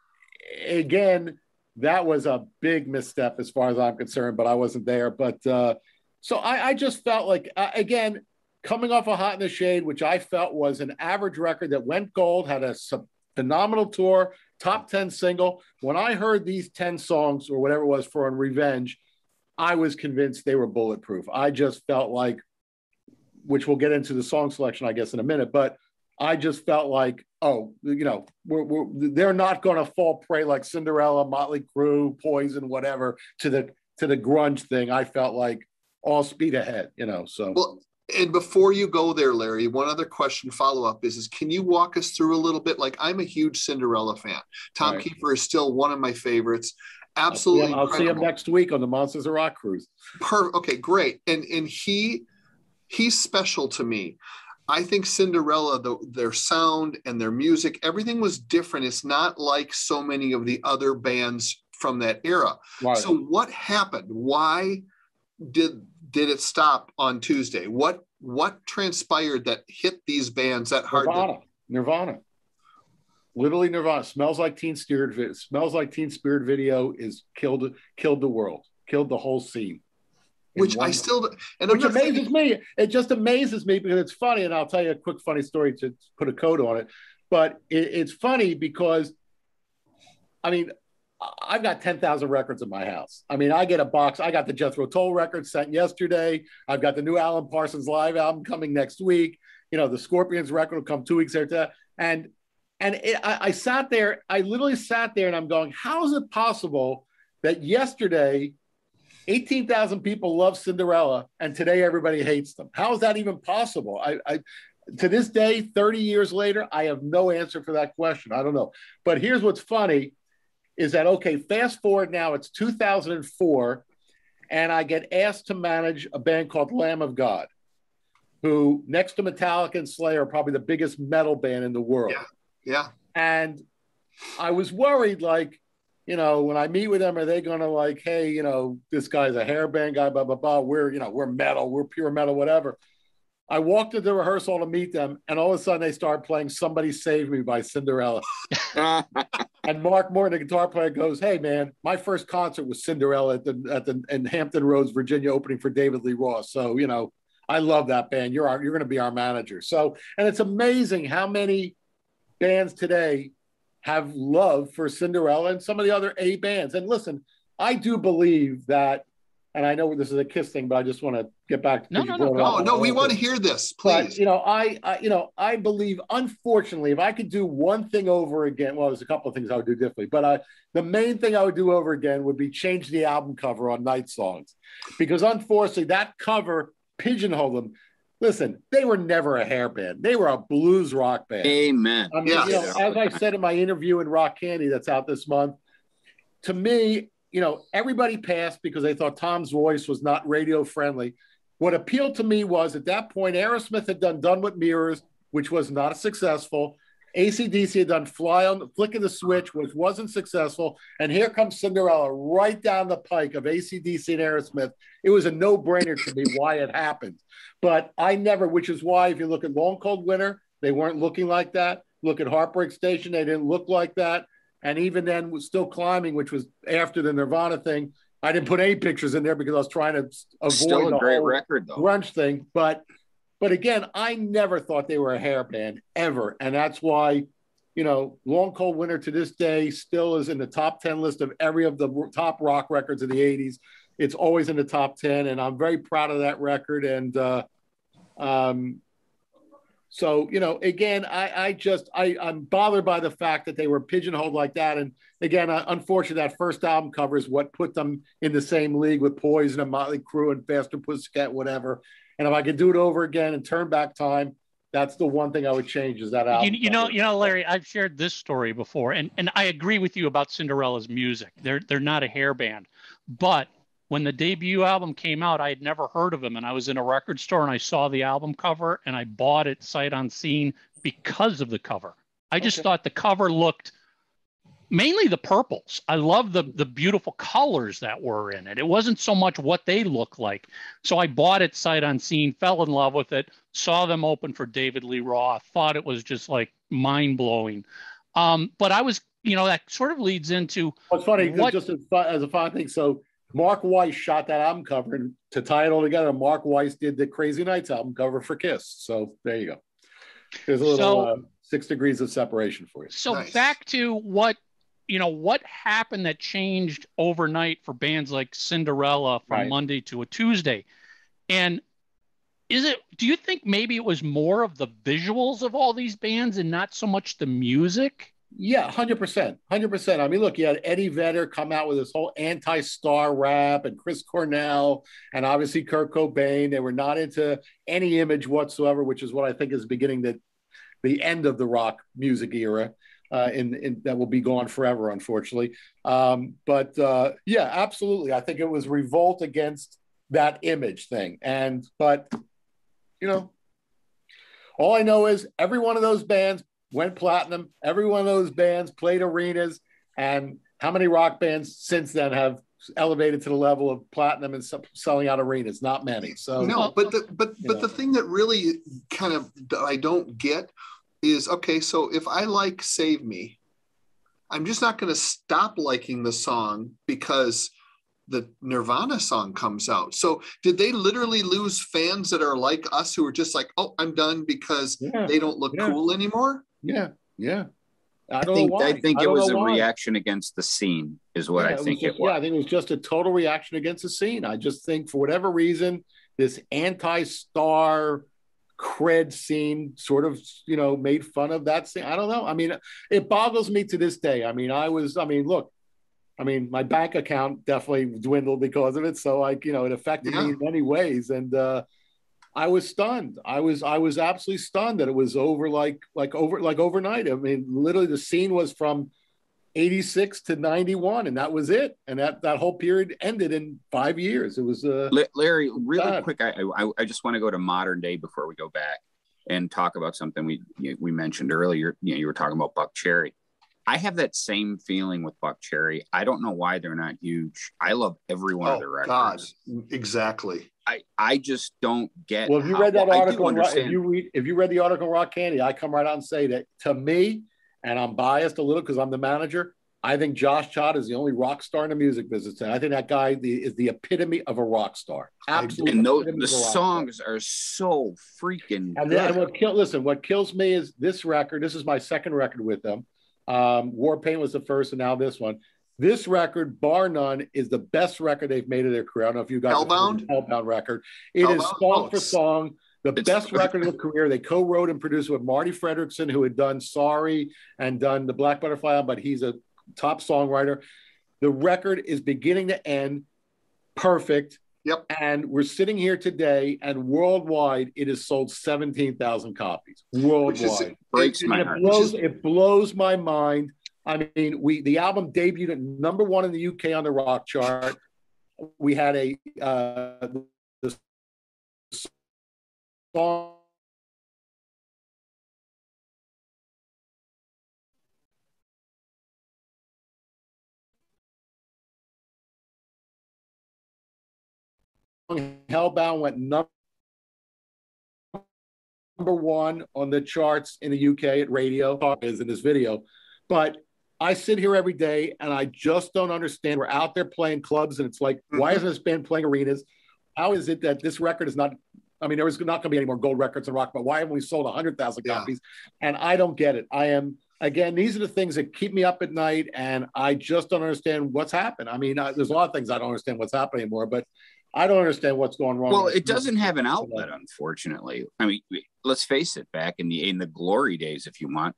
again, that was a big misstep as far as I'm concerned, but I wasn't there. But uh, so I, I just felt like, uh, again, coming off a Hot in the Shade, which I felt was an average record that went gold, had a sub- phenomenal tour, top 10 single. When I heard these 10 songs or whatever it was for on Revenge, I was convinced they were bulletproof. I just felt like, which we'll get into the song selection, I guess, in a minute, but I just felt like, oh, you know, we're, we're, they're not going to fall prey like Cinderella, Motley Crue, Poison, whatever, to the to the grunge thing. I felt like all speed ahead, you know. So Well, and before you go there, Larry, one other question follow up is, is can you walk us through a little bit? Like I'm a huge Cinderella fan. Tom Right. Kiefer is still one of my favorites. Absolutely. I'll see him incredible. next week on the Monsters of Rock cruise. Per- okay, great. And and he he's special to me. I think Cinderella, the, their sound and their music, everything was different. It's not like so many of the other bands from that era. Right. So what happened? Why did did it stop on Tuesday? What what transpired that hit these bands that hard? to- Nirvana. Nirvana. Literally Nirvana. Smells like Teen Spirit. Smells like Teen Spirit video is killed killed the world. Killed the whole scene. Which I still and which saying- amazes me. It just amazes me because it's funny, and I'll tell you a quick funny story to put a code on it. But it, it's funny because, I mean, I've got 10,000 records in my house. I mean, I get a box. I got the Jethro Tull record sent yesterday. I've got the new Alan Parsons live album coming next week. You know, the Scorpions record will come two weeks later. And and it, I, I sat there, I literally sat there and I'm going, how is it possible that yesterday 18,000 people love Cinderella and today everybody hates them? How is that even possible? I, I to this day, 30 years later, I have no answer for that question. I don't know. But here's what's funny is that okay, fast forward now, it's 2004, and I get asked to manage a band called Lamb of God, who next to Metallica and Slayer are probably the biggest metal band in the world. Yeah. Yeah. And I was worried, like, you know, when I meet with them, are they going to like, hey, you know, this guy's a hairband guy, blah blah blah. We're, you know, we're metal, we're pure metal, whatever. I walked into the rehearsal to meet them, and all of a sudden they start playing "Somebody Save Me" by Cinderella. and Mark Morton, the guitar player, goes, "Hey man, my first concert was Cinderella at the at the in Hampton Roads, Virginia, opening for David Lee Roth. So you know, I love that band. You're our, you're going to be our manager. So, and it's amazing how many bands today have love for Cinderella and some of the other A bands. And listen, I do believe that and I know this is a kiss thing, but I just want to get back. No, no, no, no, no. We want to hear this, please. But, you know, I, I, you know, I believe. Unfortunately, if I could do one thing over again, well, there's a couple of things I would do differently, but I, the main thing I would do over again would be change the album cover on Night Songs, because unfortunately, that cover pigeonholed them. Listen, they were never a hair band. They were a blues rock band. Amen. I mean, yes. you know, as I said in my interview in Rock Candy that's out this month, to me, you know, everybody passed because they thought Tom's voice was not radio friendly. What appealed to me was at that point, Aerosmith had done Done with Mirrors, which was not successful. ACDC had done Fly on the Flick of the Switch, which wasn't successful. And here comes Cinderella right down the pike of ACDC and Aerosmith. It was a no brainer to me why it happened. But I never, which is why if you look at Long Cold Winter, they weren't looking like that. Look at Heartbreak Station, they didn't look like that and even then was still climbing, which was after the Nirvana thing. I didn't put any pictures in there because I was trying to avoid still a great record though. grunge thing. But but again, I never thought they were a hair band ever, and that's why you know Long Cold Winter to this day still is in the top ten list of every of the top rock records of the '80s. It's always in the top ten, and I'm very proud of that record. And uh, um, so, you know, again, I, I just, I, I'm bothered by the fact that they were pigeonholed like that. And again, uh, unfortunately, that first album cover is what put them in the same league with Poison and Motley Crue and Faster Pussycat, whatever. And if I could do it over again and turn back time, that's the one thing I would change is that album. You, you know, you know, Larry, I've shared this story before, and and I agree with you about Cinderella's music. They're they're not a hair band, but when the debut album came out, I had never heard of him. And I was in a record store and I saw the album cover and I bought it sight unseen because of the cover. I just okay. thought the cover looked mainly the purples. I love the the beautiful colors that were in it. It wasn't so much what they look like. So I bought it sight unseen, fell in love with it, saw them open for David Lee Roth, thought it was just like mind blowing. Um, but I was, you know, that sort of leads into. What's funny, what, just as, as a fun thing. So Mark Weiss shot that album cover, and to tie it all together, Mark Weiss did the Crazy Nights album cover for Kiss. So there you go. There's a little so, uh, six degrees of separation for you. So nice. back to what you know, what happened that changed overnight for bands like Cinderella from right. Monday to a Tuesday, and is it? Do you think maybe it was more of the visuals of all these bands and not so much the music? Yeah, hundred percent, hundred percent. I mean, look, you had Eddie Vedder come out with this whole anti-star rap, and Chris Cornell, and obviously Kurt Cobain. They were not into any image whatsoever, which is what I think is beginning the the end of the rock music era. Uh, in, in that will be gone forever, unfortunately. Um, but uh, yeah, absolutely. I think it was revolt against that image thing. And but you know, all I know is every one of those bands went platinum. Every one of those bands played arenas. And how many rock bands since then have elevated to the level of platinum and selling out arenas? Not many. So no, but the but but know. the thing that really kind of I don't get is okay. So if I like Save Me, I'm just not going to stop liking the song because the Nirvana song comes out. So did they literally lose fans that are like us who are just like, oh, I'm done because yeah, they don't look yeah. cool anymore? Yeah, yeah. I I think. I think it don't was a why. reaction against the scene, is what Yeah, I was think just- it was. Yeah, I think it was just a total reaction against the scene. I just think for whatever reason, this anti-star cred scene sort of, you know, made fun of that scene. I don't know. I mean, it boggles me to this day. I mean, I was, I mean, look, I mean, my bank account definitely dwindled because of it. So like, you know, it affected Yeah. me in many ways. And uh I was stunned. I was I was absolutely stunned that it was over like like over like overnight. I mean, literally the scene was from 86 to 91 and that was it and that that whole period ended in five years it was uh Larry, really Sad. quick, I, I I just want to go to modern day before we go back and talk about something we you- we mentioned earlier. You know, you were talking about Buckcherry. I have that same feeling with Buckcherry. I don't know why they're not huge. I love every one of their Oh God, records. exactly. I I just don't get. well if you how- read that well, I do article if you read if you read the article rock candy i come right out and say that to me and i'm biased a little because i'm the manager i think josh Todd is the only rock star in the music business and i think that guy the, is the epitome of a rock star absolutely and those the rock star. songs are so freaking And, then, and what kill listen, what kills me is this record. This is my second record with them. Um, War Paint was the first, and now this one. This record, bar none, is the best record they've made of their career. I don't know if you guys Hellbound? Hellbound record. It is Hellbound? song Oh, for song the best record of the career. They co-wrote and produced with Marti Frederiksen, who had done Sorry and done the Black Butterfly, but he's a top songwriter. The record is beginning to end perfect. Yep. And we're sitting here today, and worldwide, it has sold 17,000 copies. Which is Worldwide. breaks it- my And heart. it blows, it blows my mind. I mean, we the album debuted at number one in the UK on the rock chart. We had a uh, the song Hellbound went number number one on the charts in the UK at radio is in this video. But I sit here every day and I just don't understand. We're out there playing clubs and it's like, why mm-hmm. isn't this band playing arenas? How is it that this record is not? I mean, there is not going to be any more gold records in rock, but why haven't we sold 100,000 Yeah. copies? And I don't get it. I am, again, these are the things that keep me up at night and I just don't understand what's happened. I mean, I, there's a lot of things I don't understand what's happening anymore, but I don't understand what's going wrong. Well, it doesn't have an outlet, unfortunately. I mean, let's face it. Back in the in the glory days, if you want,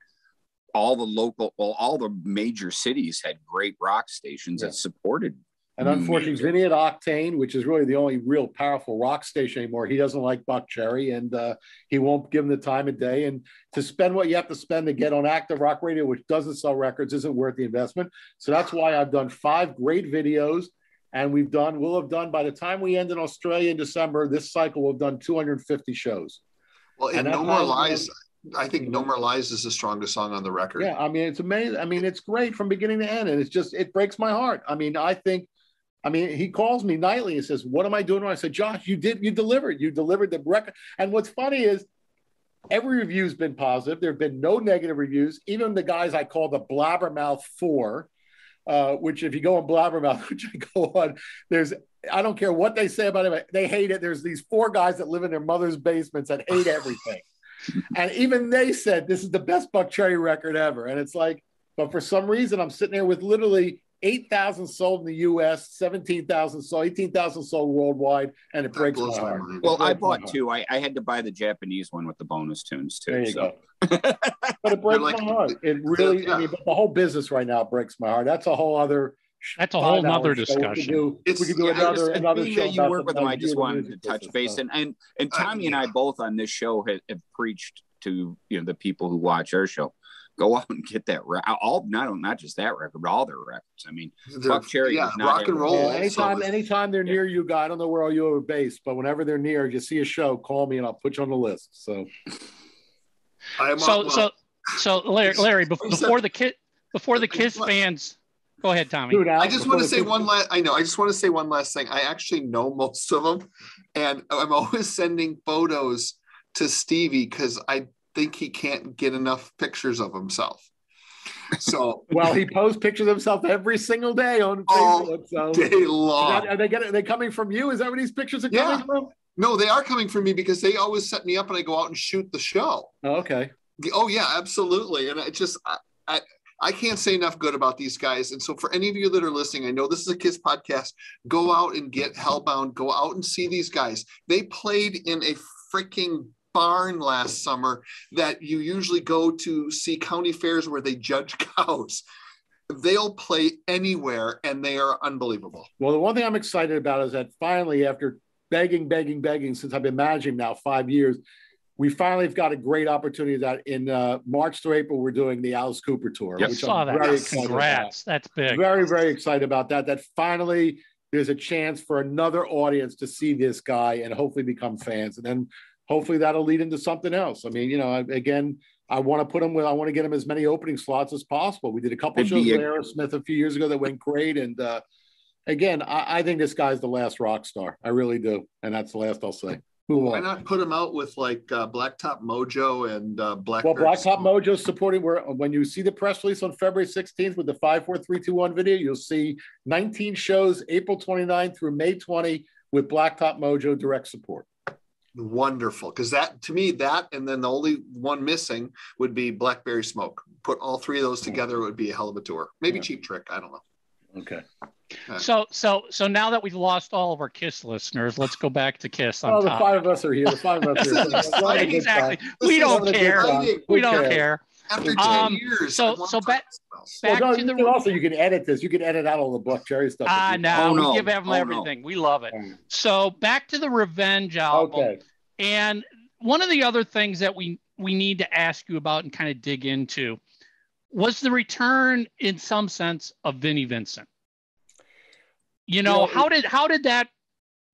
all the local, well, all the major cities had great rock stations Yeah. that supported. And unfortunately, music. Vinny at Octane, which is really the only real powerful rock station anymore, he doesn't like Buckcherry and uh, he won't give him the time of day. And to spend what you have to spend to get on active rock radio, which doesn't sell records, isn't worth the investment. So that's why I've done five great videos. And we've done, we'll have done by the time we end in Australia in December, this cycle, we'll have done 250 shows. Well, and And No that More time- Lies. I think No More Lies is the strongest song on the record. Yeah, I mean, it's amazing. I mean, it's great from beginning to end. And it's just, it breaks my heart. I mean, I think, I mean, he calls me nightly and says, What am I doing wrong? I said, Josh, you did, you delivered, you delivered the record. And what's funny is every review's been positive. There have been no negative reviews. Even the guys I call the Blabbermouth Four, uh, which if you go on Blabbermouth, which I go on, there's, I don't care what they say about it, they hate it. There's these four guys that live in their mother's basements that hate everything. And even they said this is the best Buckcherry record ever. And it's like, but for some reason, I'm sitting there with literally 8,000 sold in the US, 17,000 sold, 18,000 sold worldwide, and it breaks blows my my heart. Well, I bought two. I, I had to buy the Japanese one with the bonus tunes too. There you so. go. But it breaks like- my heart. It really, I mean, the whole business right now breaks my heart. That's a whole other. That's a whole five-hour nother. We could discussion. do, we could do yeah, I I another, just, another being show. that you work with them, I just wanted to touch base. so. And and, and Uh, Tommy and I both on this show have, have preached to you know the people who watch our show. Go out and get that re- all not not just that record, but all their records. I mean, They're- Buckcherry yeah, does not rock and roll. Yeah, anytime, is- anytime they're near you, guy. I don't know where all you are based, but whenever they're near, you see a show, call me and I'll put you on the list. So I am So on- so so Larry, Larry bef- Who's before the kid before the Kiss fans, go ahead, Tommy. Dude, I just want to say one last. I know. I just want to say one last thing. I actually know most of them, and I'm always sending photos to Stevie because I think he can't get enough pictures of himself. So Well, he posts pictures of himself every single day on oh, Facebook. So day long. are they getting? Are they coming from you? Is that where these pictures are coming Yeah. from? No, they are coming from me because they always set me up, and I go out and shoot the show. Oh, okay. Oh yeah, absolutely. And I just, I, I I can't say enough good about these guys. And so, for any of you that are listening, I know this is a Kiss podcast. Go out and get Hellbound. Go out and see these guys. They played in a freaking barn last summer that you usually go to see county fairs where they judge cows. They'll play anywhere and they are unbelievable. Well, the one thing I'm excited about is that finally, after begging, begging, begging, since I've been managing now five years, we finally have got a great opportunity that in uh, March to April, we're doing the Alice Cooper tour. Yep. which Saw I'm that. very Yes. excited Congrats. about. That's big. Very, very excited about that. That finally there's a chance for another audience to see this guy and hopefully become fans. And then hopefully that'll lead into something else. I mean, you know, I- again, I want to put him with, I want to get him as many opening slots as possible. We did a couple It'd shows be with a- Aerosmith a few years ago that went great. And uh, again, I, I think this guy's the last rock star. I really do. And that's the last I'll say. Move Why on. not put them out with like uh, Blacktop Mojo and uh, Black? Well, Blacktop Mojo supporting where when you see the press release on February 16th with the 54321 video, you'll see 19 shows April 29th through May 20 with Blacktop Mojo direct support. Wonderful, because that to me that and then the only one missing would be Blackberry Smoke. Put all three of those together, it would be a hell of a tour. Maybe Yeah. Cheap Trick, I don't know. Okay. So so so now that we've lost all of our Kiss listeners, let's go back to Kiss on Oh, the top. five of us are here. The five of us are here. This We're having exactly. We don't having a good care. We don't care. After ten Um, years, so- I want so to back- talk about this. Well, no, to the can also you can edit this. You can edit out all the Buckcherry stuff. if Ah, you no, Oh, we no. give them Oh, no. everything. We love it. want. So back to the Revenge album. Okay. And one of the other things that we we need to ask you about and kind of dig into was the return, in some sense, of Vinnie Vincent. You know, You know, how did how did that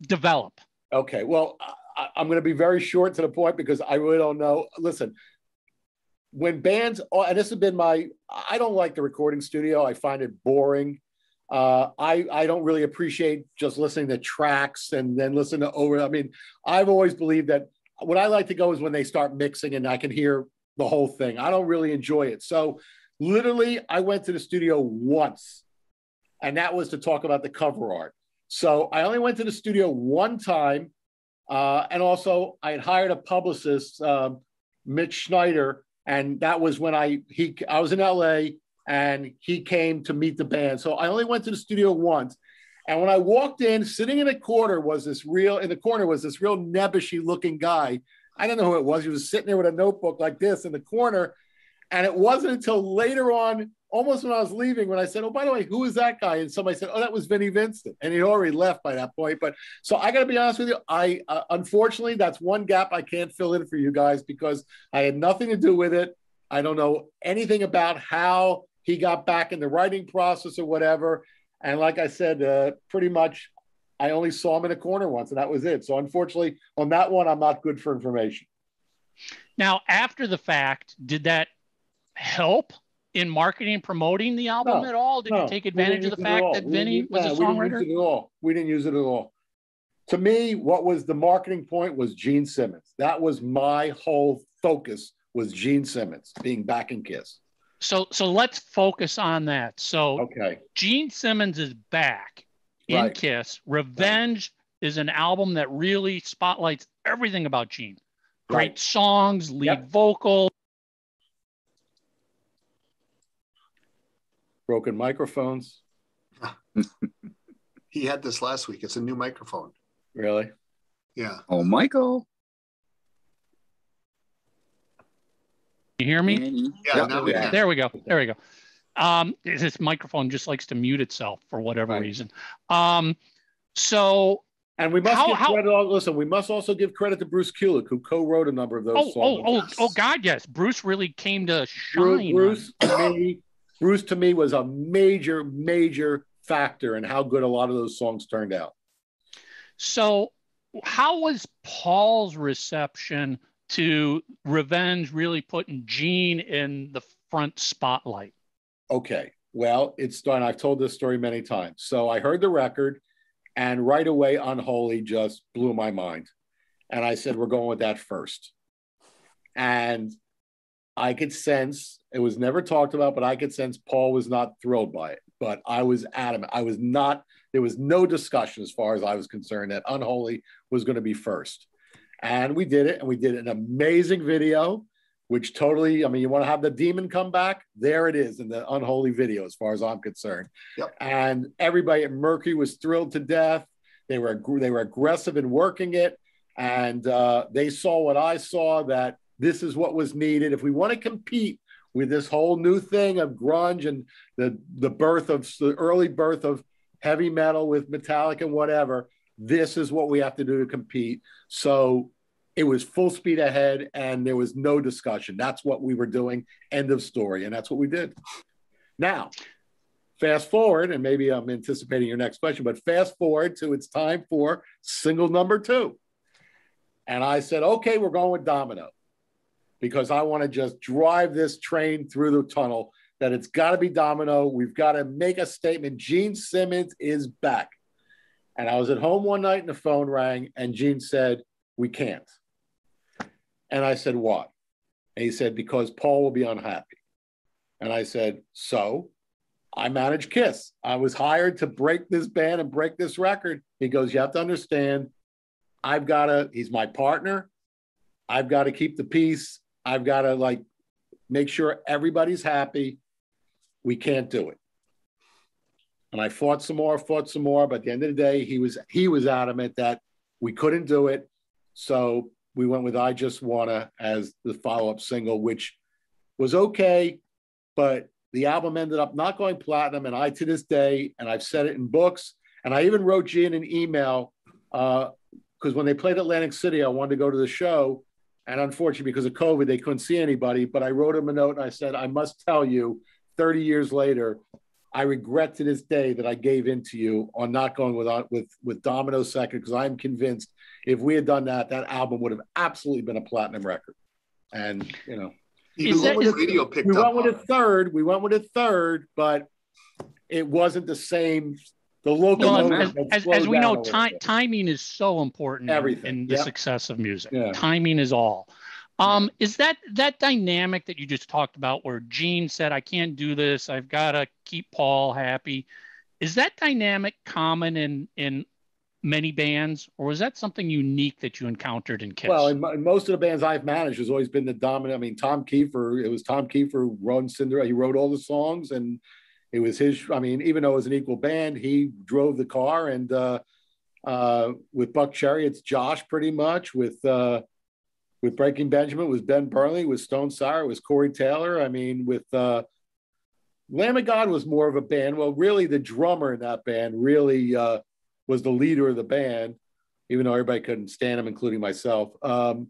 develop? Okay. Well, I, I'm going to be very short to the point because I really don't know. Listen, when bands, oh, and this has been my, I don't like the recording studio. I find it boring. Uh, I I don't really appreciate just listening to tracks and then listen to over. I mean, I've always believed that what I like to go is when they start mixing and I can hear the whole thing. I don't really enjoy it. So, literally, I went to the studio once, and that was to talk about the cover art. So I only went to the studio one time, uh, and also I had hired a publicist, um, Mitch Schneider, and that was when I he I was in LA and he came to meet the band. So I only went to the studio once. And when I walked in, sitting in a corner was this real in the corner was this real nebbishy looking guy. I don't know who it was. He was sitting there with a notebook like this in the corner. And it wasn't until later on, almost when I was leaving, when I said, Oh, by the way, who is that guy? And somebody said, Oh, that was Vinnie Vincent. And he'd already left by that point. But so I got to be honest with you. I, uh, unfortunately, that's one gap I can't fill in for you guys because I had nothing to do with it. I don't know anything about how he got back in the writing process or whatever. And like I said, uh, pretty much I only saw him in a corner once and that was it. So unfortunately, on that one, I'm not good for information. Now, after the fact, did that help in marketing and promoting the album No, at all? Did No, you take advantage of the use it at fact that Vinny was a no, We didn't use it at all. We didn't use it at all. To me, what was the marketing point was Gene Simmons. That was my whole focus was Gene Simmons being back in Kiss. So so let's focus on that. So Okay. Gene Simmons is back in Right. Kiss. Revenge is an album that really spotlights everything about Gene. Great Right. songs, lead Yep. vocal. Broken microphones. He had this last week. It's a new microphone. Really? Yeah. Oh, Michael. You hear me? Annie. Yeah, now we There we go. There we go. Um, this microphone just likes to mute itself for whatever Right. reason. Um, so And we must How- give how- credit. Listen, we must also give credit to Bruce Kulick, who co-wrote a number of those oh songs. oh oh oh God, yes, Bruce really came to Bruce, shine. Bruce to me, Bruce to me was a major, major factor in how good a lot of those songs turned out. So, how was Paul's reception to Revenge really putting Gene in the front spotlight? Okay, well, it's done. I've told this story many times. So I heard the record, and right away, Unholy just blew my mind. And I said, we're going with that first. And I could sense it was never talked about, but I could sense Paul was not thrilled by it. But I was adamant. I was not, there was no discussion as far as I was concerned that Unholy was going to be first. And we did it, and we did an amazing video. which totally, I mean, you want to have the demon come back? There it is in the unholy video, as far as I'm concerned. Yep. And everybody at Mercury was thrilled to death. They were they were aggressive in working it, and uh, they saw what I saw that this is what was needed if we want to compete with this whole new thing of grunge and the the birth of the early birth of heavy metal with Metallica and whatever. This is what we have to do to compete. So it was full speed ahead and there was no discussion. That's what we were doing. End of story. And that's what we did. Now, fast forward, and maybe I'm anticipating your next question, but fast forward to it's time for single number two. And I said, okay, we're going with Domino because I want to just drive this train through the tunnel. That it's got to be Domino. We've got to make a statement. Gene Simmons is back. And I was at home one night and the phone rang, and Gene said, We can't. And I said, Why? And he said, Because Paul will be unhappy. And I said, So I manage Kiss. I was hired to break this band and break this record. He goes, You have to understand, I've got to, he's my partner. I've got to keep the peace. I've got to like make sure everybody's happy. We can't do it. And I fought some more, fought some more, but at the end of the day, he was he was adamant that we couldn't do it. So we went with I Just Wanna as the follow-up single, which was okay, but the album ended up not going platinum. And I to this day, and I've said it in books, and I even wrote Gene an email because uh, when they played Atlantic City, I wanted to go to the show. And unfortunately, because of COVID, they couldn't see anybody. But I wrote him a note and I said, I must tell you, 30 years later, I regret to this day that I gave in to you on not going with with with Domino second because I'm convinced if we had done that, that album would have absolutely been a platinum record. And you know, Even that, the radio picked we went with a third. We went with a third, but it wasn't the same. The local well, as, as, as, we know, time, timing is so important Everything. in, in the yep. success of music. Yeah. Timing is all. Um, is that that dynamic that you just talked about where Gene said, I can't do this, I've got to keep Paul happy? Is that dynamic common in in many bands, or was that something unique that you encountered in Kiss? Well, in, in most of the bands I've managed, has always been the dominant. I mean, Tom Kiefer, it was Tom Kiefer who wrote Cinderella. He wrote all the songs, and it was his. I mean, even though it was an equal band, he drove the car. And uh, uh, with Buckcherry, it's Josh pretty much. With uh, with Breaking Benjamin was Ben Burnley, with Stone Sour was Corey Taylor. I mean, with uh, Lamb of God was more of a band. Well, really, the drummer in that band really uh, was the leader of the band, even though everybody couldn't stand him, including myself. Um,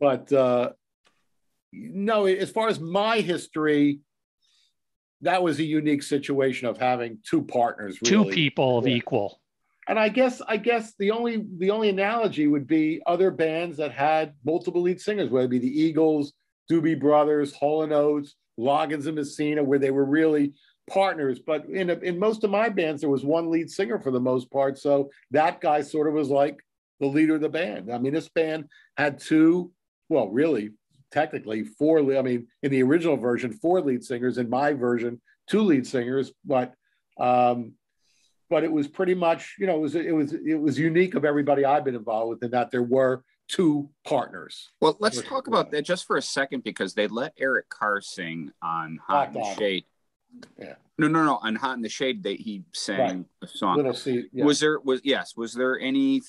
but uh, no, as far as my history, that was a unique situation of having two partners, really. two people of yeah. equal and I guess I guess the only the only analogy would be other bands that had multiple lead singers, whether it be the Eagles, Doobie Brothers, Hall and Oates, Loggins and Messina, where they were really partners. But in a, in most of my bands, there was one lead singer for the most part, so that guy sort of was like the leader of the band. I mean, this band had two, well, really, technically four. I mean, in the original version, four lead singers. In my version, two lead singers, but um, but it was pretty much, you know, it was it was it was unique of everybody I've been involved with in that there were two partners. Well, let's talk about that just for a second because they let Eric Carr sing on Hot in the Shade. Yeah. No, no, no. On Hot in the Shade, that he sang right. a song. Little C, yeah. Was there was yes? Was there any?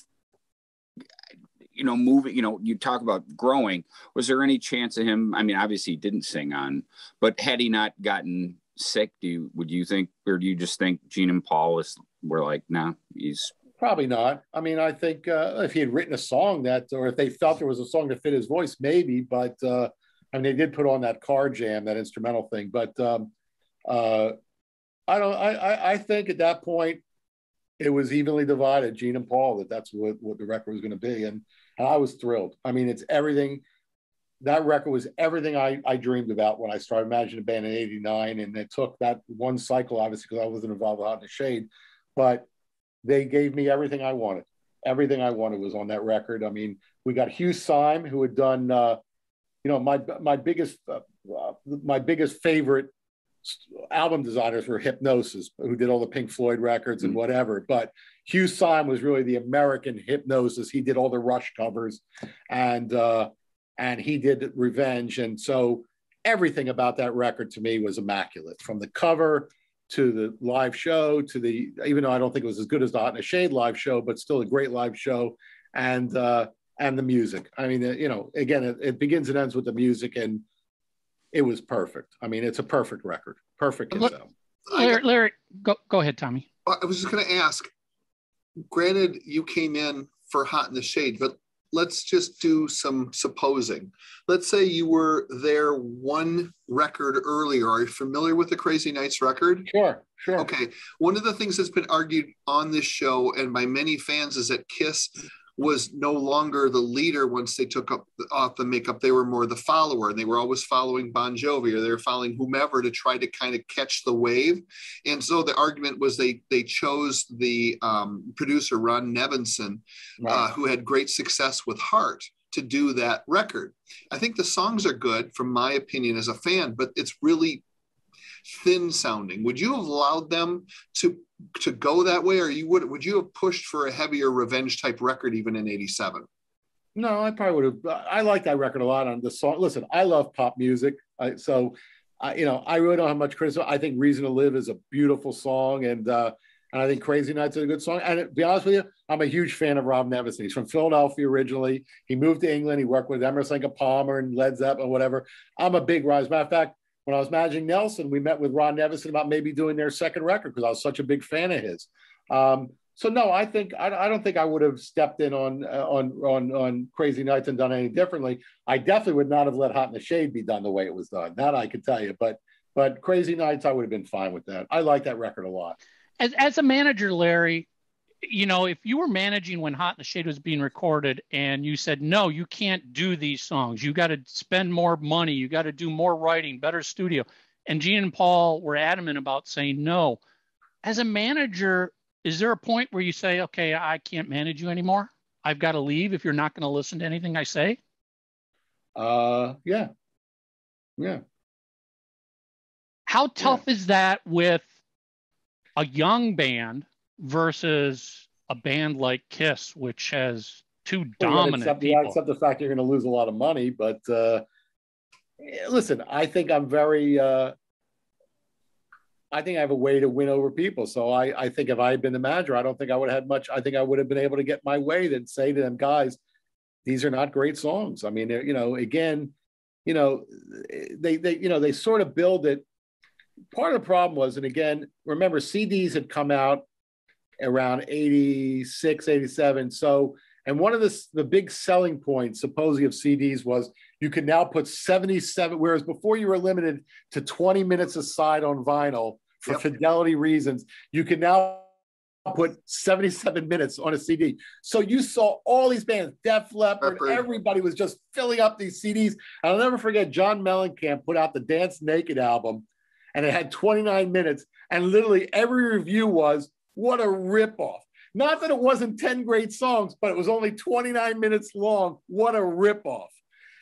You know, moving. You know, you talk about growing. Was there any chance of him? I mean, obviously, he didn't sing on, but had he not gotten sick, do you would you think, or do you just think Gene and Paul was were like, nah, he's probably not. I mean, I think uh, if he had written a song that, or if they felt there was a song to fit his voice, maybe. But uh, I mean, they did put on that Carr Jam, that instrumental thing. But um, uh, I don't. I, I I think at that point it was evenly divided, Gene and Paul, that that's what what the record was going to be, and and I was thrilled. I mean, it's everything that record was everything I, I dreamed about when I started Imagine a Band in 89. And it took that one cycle, obviously, because I wasn't involved with Hot in the Shade, but they gave me everything I wanted. Everything I wanted was on that record. I mean, we got Hugh Syme, who had done, uh, you know, my, my biggest, uh, uh, my biggest favorite album designers were Hipgnosis, who did all the Pink Floyd records and mm. whatever. But Hugh Syme was really the American Hipgnosis. He did all the Rush covers. And, uh, and he did Revenge, and so everything about that record to me was immaculate, from the cover to the live show to the even though I don't think it was as good as the Hot in the Shade live show, but still a great live show, and uh, and the music. I mean, you know, again, it, it begins and ends with the music, and it was perfect. I mean, it's a perfect record, perfect. Kiss album. Larry, Larry, go go ahead, Tommy. I was just going to ask. Granted, you came in for Hot in the Shade, but let's just do some supposing. Let's say you were there one record earlier. Are you familiar with the Crazy Nights record? Sure, sure. Okay. One of the things that's been argued on this show and by many fans is that Kiss was no longer the leader once they took up off the makeup. They were more the follower, and they were always following Bon Jovi or they were following whomever to try to kind of catch the wave. And so the argument was they they chose the um, producer Ron Nevison, Right. uh, who had great success with Heart to do that record. I think the songs are good, from my opinion as a fan, but it's really thin sounding. Would you have allowed them to to go that way, or you would would you have pushed for a heavier revenge type record even in '87? No, I probably would have. I like that record a lot on the song. Listen, I love pop music, I, so I, you know, I really don't have much criticism. I think "Reason to Live" is a beautiful song, and uh, and I think "Crazy Nights" is a good song. And to be honest with you, I'm a huge fan of Rob Nevison. He's from Philadelphia originally. He moved to England. He worked with Emerson, Palmer, and Led Zeppelin, whatever. I'm a big Rob. As a matter of fact, when I was managing Nelson, we met with Ron Nevison about maybe doing their second record because I was such a big fan of his. Um, so no, I think I, I don't think I would have stepped in on uh, on on on Crazy Nights and done any differently. I definitely would not have let Hot in the Shade be done the way it was done. That I could tell you. But but Crazy Nights, I would have been fine with that. I like that record a lot. As as a manager, Larry, you know, if you were managing when Hot in the Shade was being recorded and you said, no, you can't do these songs, you got to spend more money, you got to do more writing, better studio. And Gene and Paul were adamant about saying no. As a manager, is there a point where you say, okay, I can't manage you anymore? I've got to leave if you're not going to listen to anything I say? Uh, yeah, yeah. How tough is that with a young band versus a band like Kiss, which has two dominant except, people? except the fact you're going to lose a lot of money. But uh, listen, I think I'm very. Uh, I think I have a way to win over people. So I, I think if I had been the manager, I don't think I would have had much. I think I would have been able to get my way than say to them, guys, these are not great songs. I mean, you know, again, you know, they they you know they sort of build it. Part of the problem was, and again, remember CDs had come out around 86, 87. So, and one of the, the big selling points supposedly of CDs was you could now put 77, whereas before you were limited to 20 minutes aside on vinyl for Yep. fidelity reasons, you can now put 77 minutes on a CD. So you saw all these bands, Def Leppard, Leppard. everybody was just filling up these CDs. And I'll never forget John Mellencamp put out the Dance Naked album and it had 29 minutes. And literally every review was, what a ripoff. Not that it wasn't 10 great songs, but it was only 29 minutes long. What a ripoff.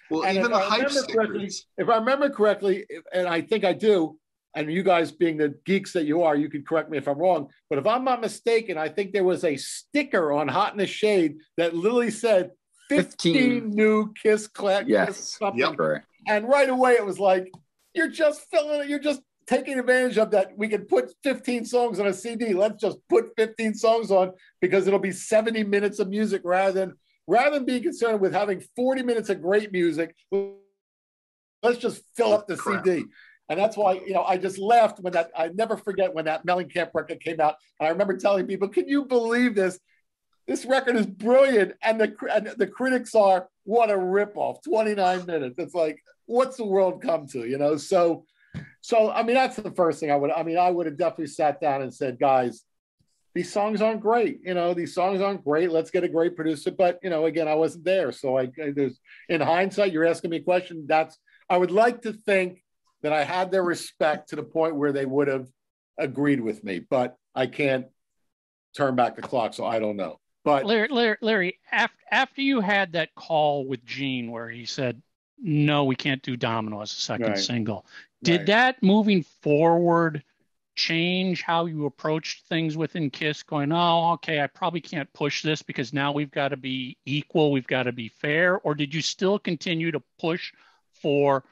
Well, And even the hype stickers. If I remember correctly, and I think I do, and you guys being the geeks that you are, you can correct me if I'm wrong. But if I'm not mistaken, I think there was a sticker on Hot in the Shade that literally said 15, 15. new Kiss class. Yes. something. Yep. And right away it was like, you're just filling it, you're just taking advantage of that. We can put 15 songs on a CD. Let's just put 15 songs on because it'll be 70 minutes of music rather than rather than being concerned with having 40 minutes of great music. Let's just fill up the Crap. CD. And that's why, you know, I just laughed when that, I never forget when that Mellencamp record came out. And I remember telling people, can you believe this? This record is brilliant. And the, and the critics are, what a ripoff, 29 minutes. It's like, what's the world come to, you know? So, so, I mean, that's the first thing I would, I mean, I would have definitely sat down and said, guys, these songs aren't great. You know, these songs aren't great. Let's get a great producer. But, you know, again, I wasn't there. So I, I there's, in hindsight, you're asking me a question. That's, I would like to think that I had their respect to the point where they would have agreed with me, but I can't turn back the clock. So I don't know. But Larry, Larry, Larry after, after you had that call with Gene where he said, no, we can't do Domino as a second Right. single, did Right. that moving forward change how you approached things within Kiss, going, oh, okay, I probably can't push this because now we've got to be equal, we've got to be fair? Or did you still continue to push for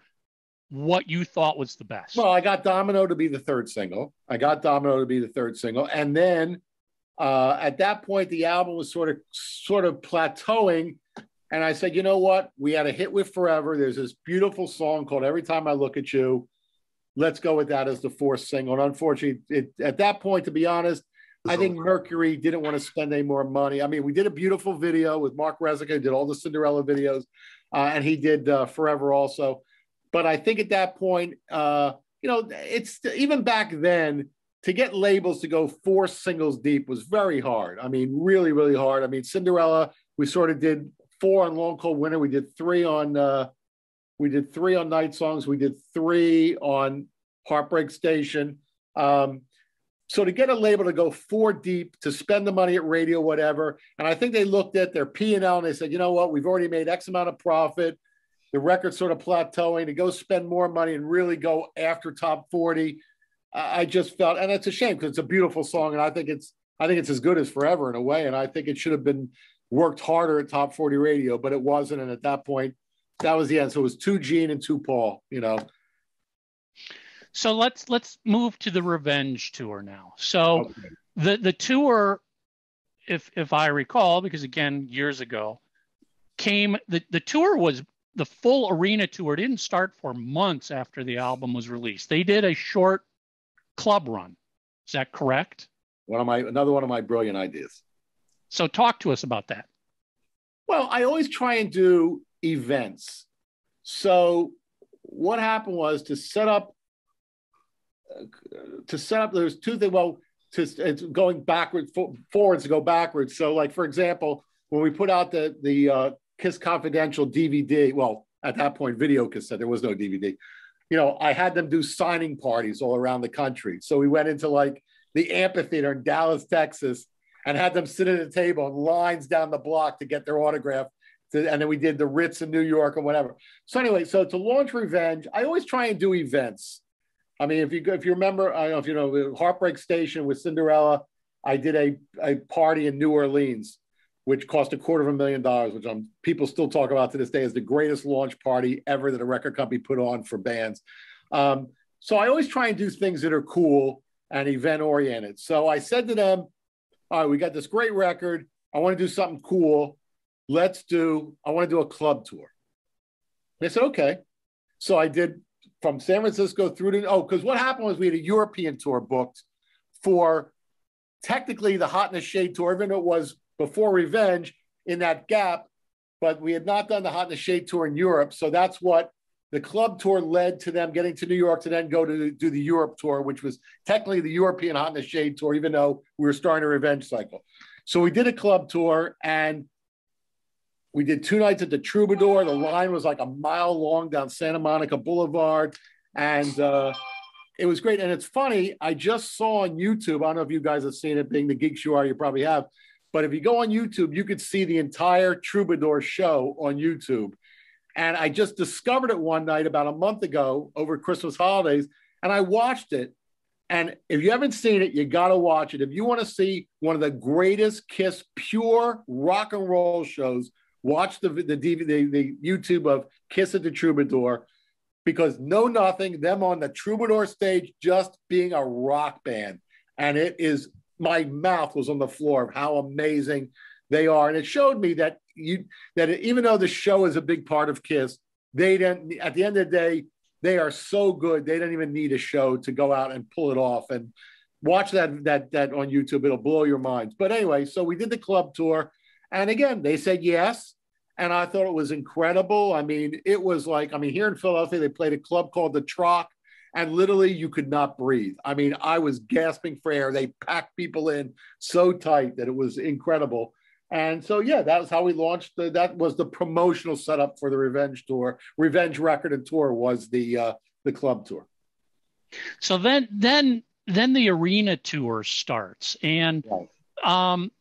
what you thought was the best? Well, I got Domino to be the third single. I got Domino to be the third single. And then uh, at that point, the album was sort of sort of plateauing. And I said, you know what? We had a hit with Forever. There's this beautiful song called Every Time I Look at You let's go with that as the fourth single. And unfortunately, it, at that point, to be honest, I think Mercury didn't want to spend any more money. I mean, we did a beautiful video with Mark Rezyka, did all the Cinderella videos, uh, and he did uh, Forever also. But I think at that point, uh, you know, it's even back then to get labels to go four singles deep was very hard. I mean, really, really hard. I mean, Cinderella, we sort of did four on Long Cold Winter. We did three on uh, we did three on Night Songs. We did three on Heartbreak Station. Um, so to get a label to go four deep, to spend the money at radio, whatever, and I think they looked at their P and L and they said, you know what, we've already made X amount of profit. The record's sort of plateauing. To go spend more money and really go after top forty, I just felt, and it's a shame because it's a beautiful song, and I think it's, I think it's as good as Forever in a way, and I think it should have been worked harder at top forty radio, but it wasn't, and at that point, that was the end. So it was two Gene and two Paul, you know. So let's let's move to the revenge tour now. So okay. the the tour, if if I recall, because again years ago, came the the tour was the full arena tour didn't start for months after the album was released. They did a short club run. Is that correct? One of my another one of my brilliant ideas. So talk to us about that. Well, I always try and do events. So what happened was to set up uh, to set up there's two things well to it's going backwards for, forwards to go backwards so like for example when we put out the the uh, kiss confidential dvd well at that point video cassette there was no dvd you know i had them do signing parties all around the country so we went into like the amphitheater in dallas texas and had them sit at a table and lines down the block to get their autograph and then we did the Ritz in New York and whatever. So anyway, so to launch Revenge, I always try and do events. I mean, if you if you remember, I don't know if you know Heartbreak Station with Cinderella. I did a, a party in New Orleans, which cost a quarter of a million dollars, which I'm, people still talk about to this day as the greatest launch party ever that a record company put on for bands. Um, so I always try and do things that are cool and event oriented. So I said to them, "All right, we got this great record. I want to do something cool let's do, I want to do a club tour. They said, okay. So I did from San Francisco through to, oh, because what happened was we had a European tour booked for technically the Hot in the Shade tour, even though it was before Revenge in that gap, but we had not done the Hot in the Shade tour in Europe. So that's what the club tour led to them getting to New York to then go to do the Europe tour, which was technically the European Hot in the Shade tour, even though we were starting a revenge cycle. So we did a club tour and we did two nights at the Troubadour. The line was like a mile long down Santa Monica Boulevard. And uh, it was great. And it's funny, I just saw on YouTube, I don't know if you guys have seen it, being the geeks you are, you probably have. But if you go on YouTube, you could see the entire Troubadour show on YouTube. And I just discovered it one night about a month ago over Christmas holidays. And I watched it. And if you haven't seen it, you got to watch it. If you want to see one of the greatest Kiss pure rock and roll shows Watch the the DVD, the YouTube of Kiss at the Troubadour, because No Nothing, them on the Troubadour stage, just being a rock band, and it is my mouth was on the floor of how amazing they are, and it showed me that you that even though the show is a big part of Kiss, they didn't. At the end of the day, they are so good they don't even need a show to go out and pull it off and watch that that that on YouTube. It'll blow your minds. But anyway, so we did the club tour. And again, they said yes. And I thought it was incredible. I mean, it was like, I mean, here in Philadelphia, they played a club called the Troc, and literally you could not breathe. I mean, I was gasping for air. They packed people in so tight that it was incredible. And so, yeah, that was how we launched. The, that was the promotional setup for the Revenge tour. Revenge record and tour was the uh, the club tour. So then, then, then the arena tour starts, and right. um,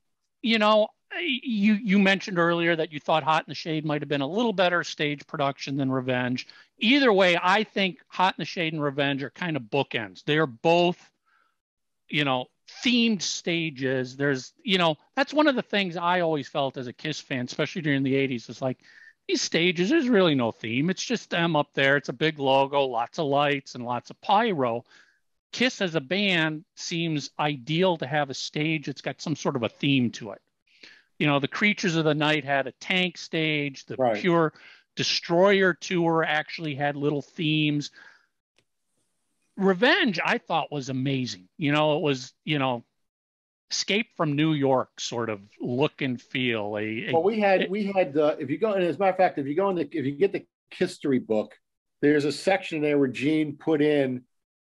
you know, you you mentioned earlier that you thought Hot in the Shade might have been a little better stage production than Revenge. Either way, I think Hot in the Shade and Revenge are kind of bookends. They are both you know, themed stages. There's, you know, that's one of the things I always felt as a Kiss fan, especially during the 80s. It's like these stages, there's really no theme. It's just them up there. It's a big logo, lots of lights and lots of pyro. Kiss as a band seems ideal to have a stage that's got some sort of a theme to it. You know, the Creatures of the Night had a tank stage, the Right. Pure Destroyer tour actually had little themes. Revenge, I thought was amazing. You know, it was, you know, escape from New York sort of look and feel. A, a Well, we had we had uh, if you go and as a matter of fact, if you go in the if you get the history book, there's a section there where Gene put in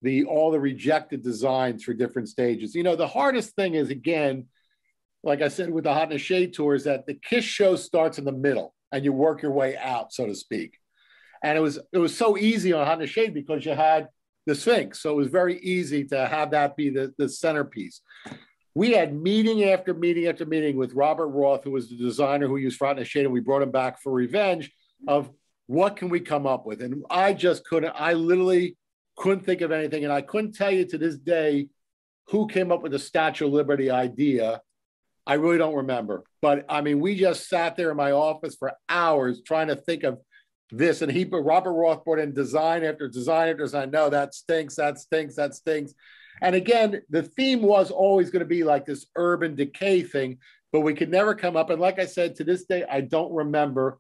the all the rejected designs for different stages. You know, the hardest thing is again, like I said with the Hot in the Shade tour, is that the Kiss show starts in the middle and you work your way out, so to speak. And it was it was so easy on Hot in the Shade because you had the Sphinx, so it was very easy to have that be the, the centerpiece we had meeting after meeting after meeting with Robert Roth, who was the designer who used Front and Shade, and we brought him back for revenge of what can we come up with. And I just couldn't, I literally couldn't think of anything. And I couldn't tell you to this day who came up with the Statue of Liberty idea. I really don't remember. But I mean, we just sat there in my office for hours trying to think of this. And he, Robert Roth brought in design after design after design. No, that stinks, that stinks, that stinks. And again, the theme was always going to be like this urban decay thing, but we could never come up. And like I said, to this day, I don't remember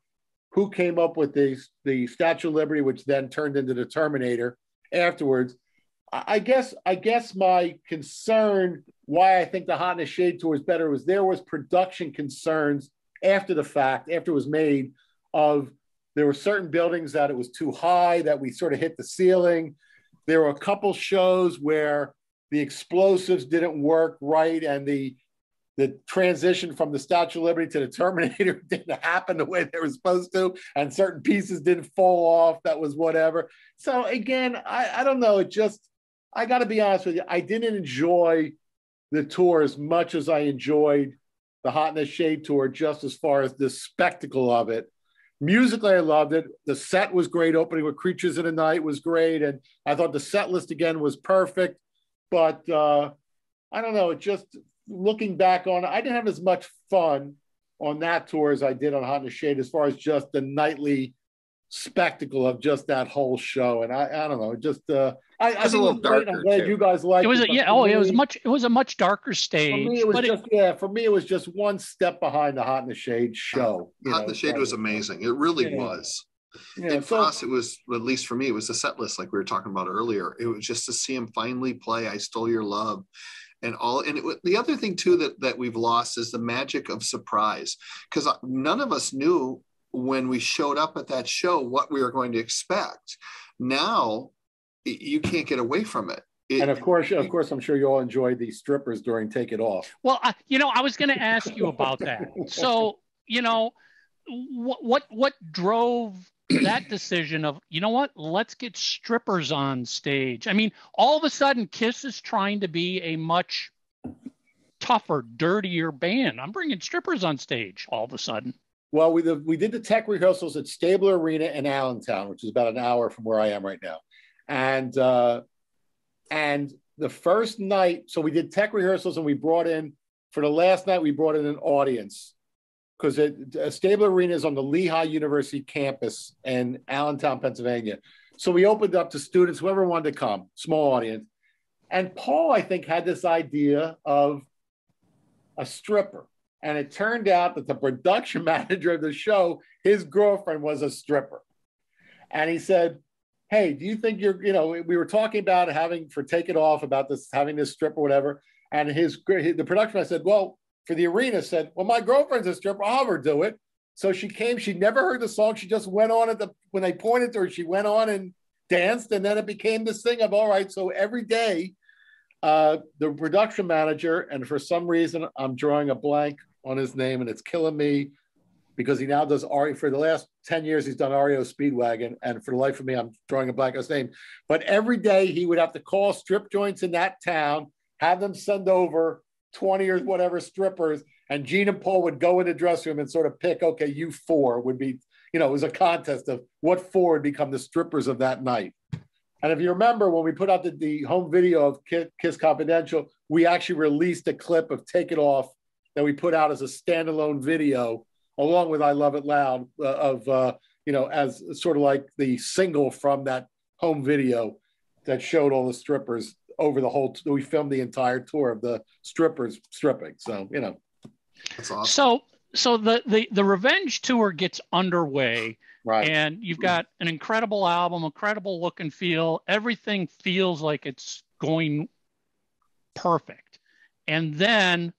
who came up with the, the Statue of Liberty, which then turned into the Terminator afterwards. I guess I guess my concern why I think the Hot in the Shade tour is better was there was production concerns after the fact, after it was made, of there were certain buildings that it was too high, that we sort of hit the ceiling. There were a couple shows where the explosives didn't work right and the the transition from the Statue of Liberty to the Terminator didn't happen the way they were supposed to, and certain pieces didn't fall off. That was whatever. So again, I, I don't know. It just I got to be honest with you. I didn't enjoy the tour as much as I enjoyed the Hot in the Shade tour, just as far as the spectacle of it. Musically, I loved it. The set was great. Opening with Creatures in the Night was great, and I thought the set list again was perfect. But uh, I don't know. It just looking back on it, I didn't have as much fun on that tour as I did on Hot in the Shade, as far as just the nightly spectacle of just that whole show. And I, I don't know, just uh, I, I was a little it was great. I'm glad too. you guys liked it was a, but yeah, for oh, it was much it was a much darker For stage. me, it was but it- yeah. For me, it was just one step behind the Hot in the Shade show. you Hot in the Shade was amazing. It really Yeah. was. Yeah, and for so- us, it was at least for me, it was the set list like we were talking about earlier. It was just to see him finally play "I Stole Your Love," and all. And it, the other thing too that that we've lost is the magic of surprise because none of us knew when we showed up at that show what we were going to expect. Now y- you can't get away from it. It- and of course, of course, I'm sure you all enjoyed the strippers during Take It Off. Well, I, you know, I was going to ask you about that. So, you know, what what what drove that decision of you know what? Let's get strippers on stage. I mean, all of a sudden, Kiss is trying to be a much tougher, dirtier band. I'm bringing strippers on stage all of a sudden. Well, we the, we did the tech rehearsals at Stabler Arena in Allentown, which is about an hour from where I am right now, and uh, and the first night, so we did tech rehearsals, and we brought in for the last night we brought in an audience because uh, Stabler Arena is on the Lehigh University campus in Allentown, Pennsylvania. So we opened up to students, whoever wanted to come, small audience. And Paul, I think, had this idea of a stripper. And it turned out that the production manager of the show, his girlfriend was a stripper. And he said, Hey, do you think you're, you know, we were talking about having for Take It Off about this, having this strip or whatever. And his, the production, I said, Well, for the arena, said, Well, my girlfriend's a stripper. I'll have her do it. So she came, she never heard the song. She just went on at the, when they pointed to her, she went on and danced. And then it became this thing of, all right, so every day, uh, the production manager, and for some reason, I'm drawing a blank on his name and it's killing me because he now does Ari for the last 10 years, he's done REO Speedwagon. And for the life of me, I'm drawing a blank on his name. But every day he would have to call strip joints in that town, have them send over 20 or whatever strippers. And Gene and Paul would go in the dressing room and sort of pick, okay, you four would be, you know, it was a contest of what four would become the strippers of that night. And if you remember when we put out the, the home video of Kiss Confidential, we actually released a clip of Take It Off that we put out as a standalone video along with I Love It Loud uh, of, uh, you know, as sort of like the single from that home video that showed all the strippers over the whole, we filmed the entire tour of the strippers stripping. So, you know. That's awesome. So so the the the revenge tour gets underway Right. and you've got an incredible album incredible look and feel everything feels like it's going perfect and then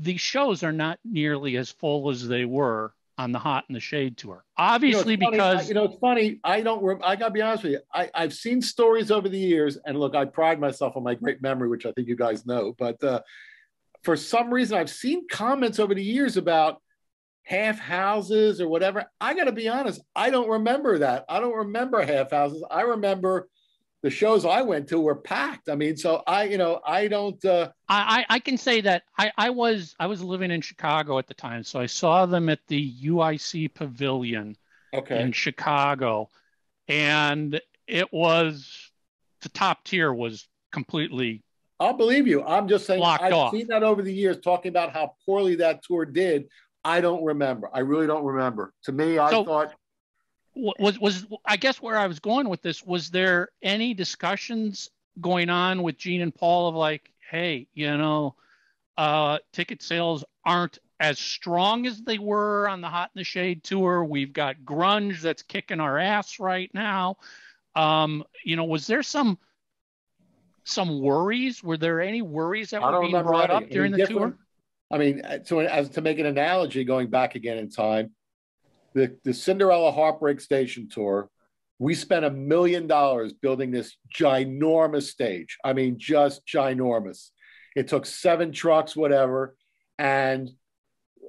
the shows are not nearly as full as they were on the hot and the shade tour You know, obviously funny, because I- you know it's funny. I don't. I gotta be honest with you. I, I've seen stories over the years, and look, I pride myself on my great memory, which I think you guys know. But uh, for some reason, I've seen comments over the years about half houses or whatever. I gotta be honest. I don't remember that. I don't remember half houses. I remember the shows I went to were packed. I mean, so I, you know, I don't. Uh, I, I can say that I, I was I was living in Chicago at the time, so I saw them at the UIC Pavilion okay. in Chicago, and it was the top tier was completely I'll believe you. I'm just saying I've off. seen that over the years talking about how poorly that tour did. I don't remember. I really don't remember. To me, I So- thought was was I guess where I was going with this was there any discussions going on with Gene and Paul of like, hey, you know, uh, ticket sales aren't as strong as they were on the Hot in the Shade tour. We've got grunge that's kicking our ass right now. Um, you know, was there some some worries? Were there any worries that I were being brought up during the tour? I mean, to as to make an analogy, going back again in time, the the Cinderella Heartbreak Station tour, we spent a million dollars building this ginormous stage. I mean, just ginormous. It took seven trucks, whatever, and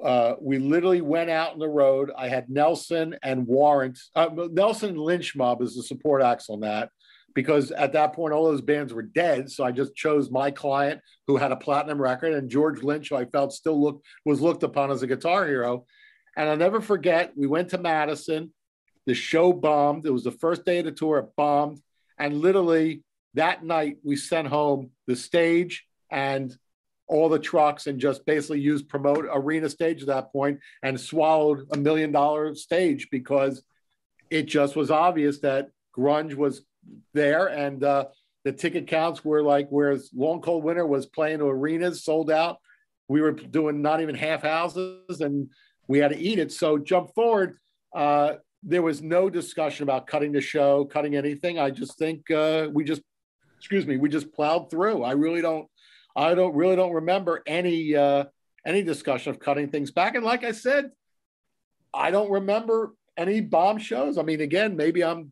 uh, we literally went out on the road. I had Nelson and Warrant, uh, Nelson Lynch Mob as the support acts on that, because at that point all those bands were dead. So I just chose my client who had a platinum record, and George Lynch, who I felt still looked was looked upon as a guitar hero. And I'll never forget, we went to Madison. The show bombed. It was the first day of the tour. It bombed, and literally that night we sent home the stage and all the trucks and just basically used promote arena stage at that point and swallowed a million dollar stage because it just was obvious that grunge was there and uh, the ticket counts were like whereas long cold winter was playing to arenas sold out we were doing not even half houses and we had to eat it so jump forward uh, there was no discussion about cutting the show cutting anything i just think uh, we just excuse me we just plowed through i really don't I don't really don't remember any uh, any discussion of cutting things back. And like I said, I don't remember any bomb shows. I mean, again, maybe I'm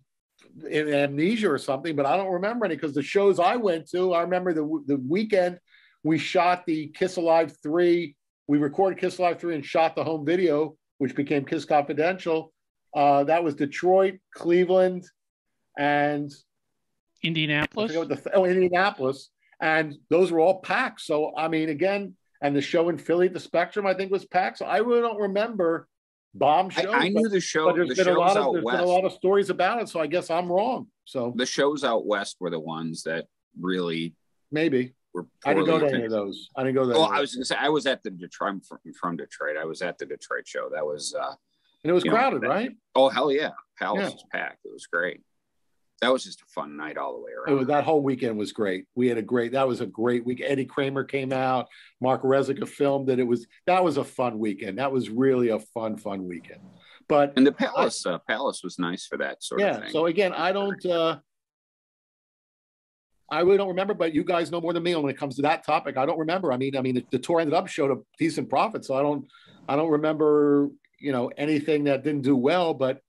in amnesia or something, but I don't remember any because the shows I went to, I remember the the weekend we shot the Kiss Alive three. We recorded Kiss Live three and shot the home video, which became Kiss Confidential. Uh, that was Detroit, Cleveland, and Indianapolis. forget what the oh Indianapolis, and those were all packed. So I mean, again, and the show in Philly, at the Spectrum, I think was packed. So I really don't remember bomb I, shows. I but, knew the show. but there's The been a lot of out there's west. been a lot of stories about it. So I guess I'm wrong. So the shows out west were the ones that really maybe were. I didn't go to any of those. I didn't go to. Well, I was those. gonna say I was at the Detroit. I'm from, from Detroit. I was at the Detroit show. That was uh and it was you know, crowded, that- right? oh hell yeah, Palace Yeah. was packed. It was great. That was just a fun night all the way around. was, that whole weekend was great. We had a great. That was a great week. Eddie Kramer came out. Mark Rezyka filmed it. It was that was a fun weekend. That was really a fun, fun weekend. But and the Palace uh, Palace was nice for that sort of thing. yeah. So again, I don't. uh I really don't remember, but you guys know more than me when it comes to that topic. I don't remember. I mean, I mean, the, the tour ended up showed a decent profit, so I don't, I don't remember, you know, anything that didn't do well. But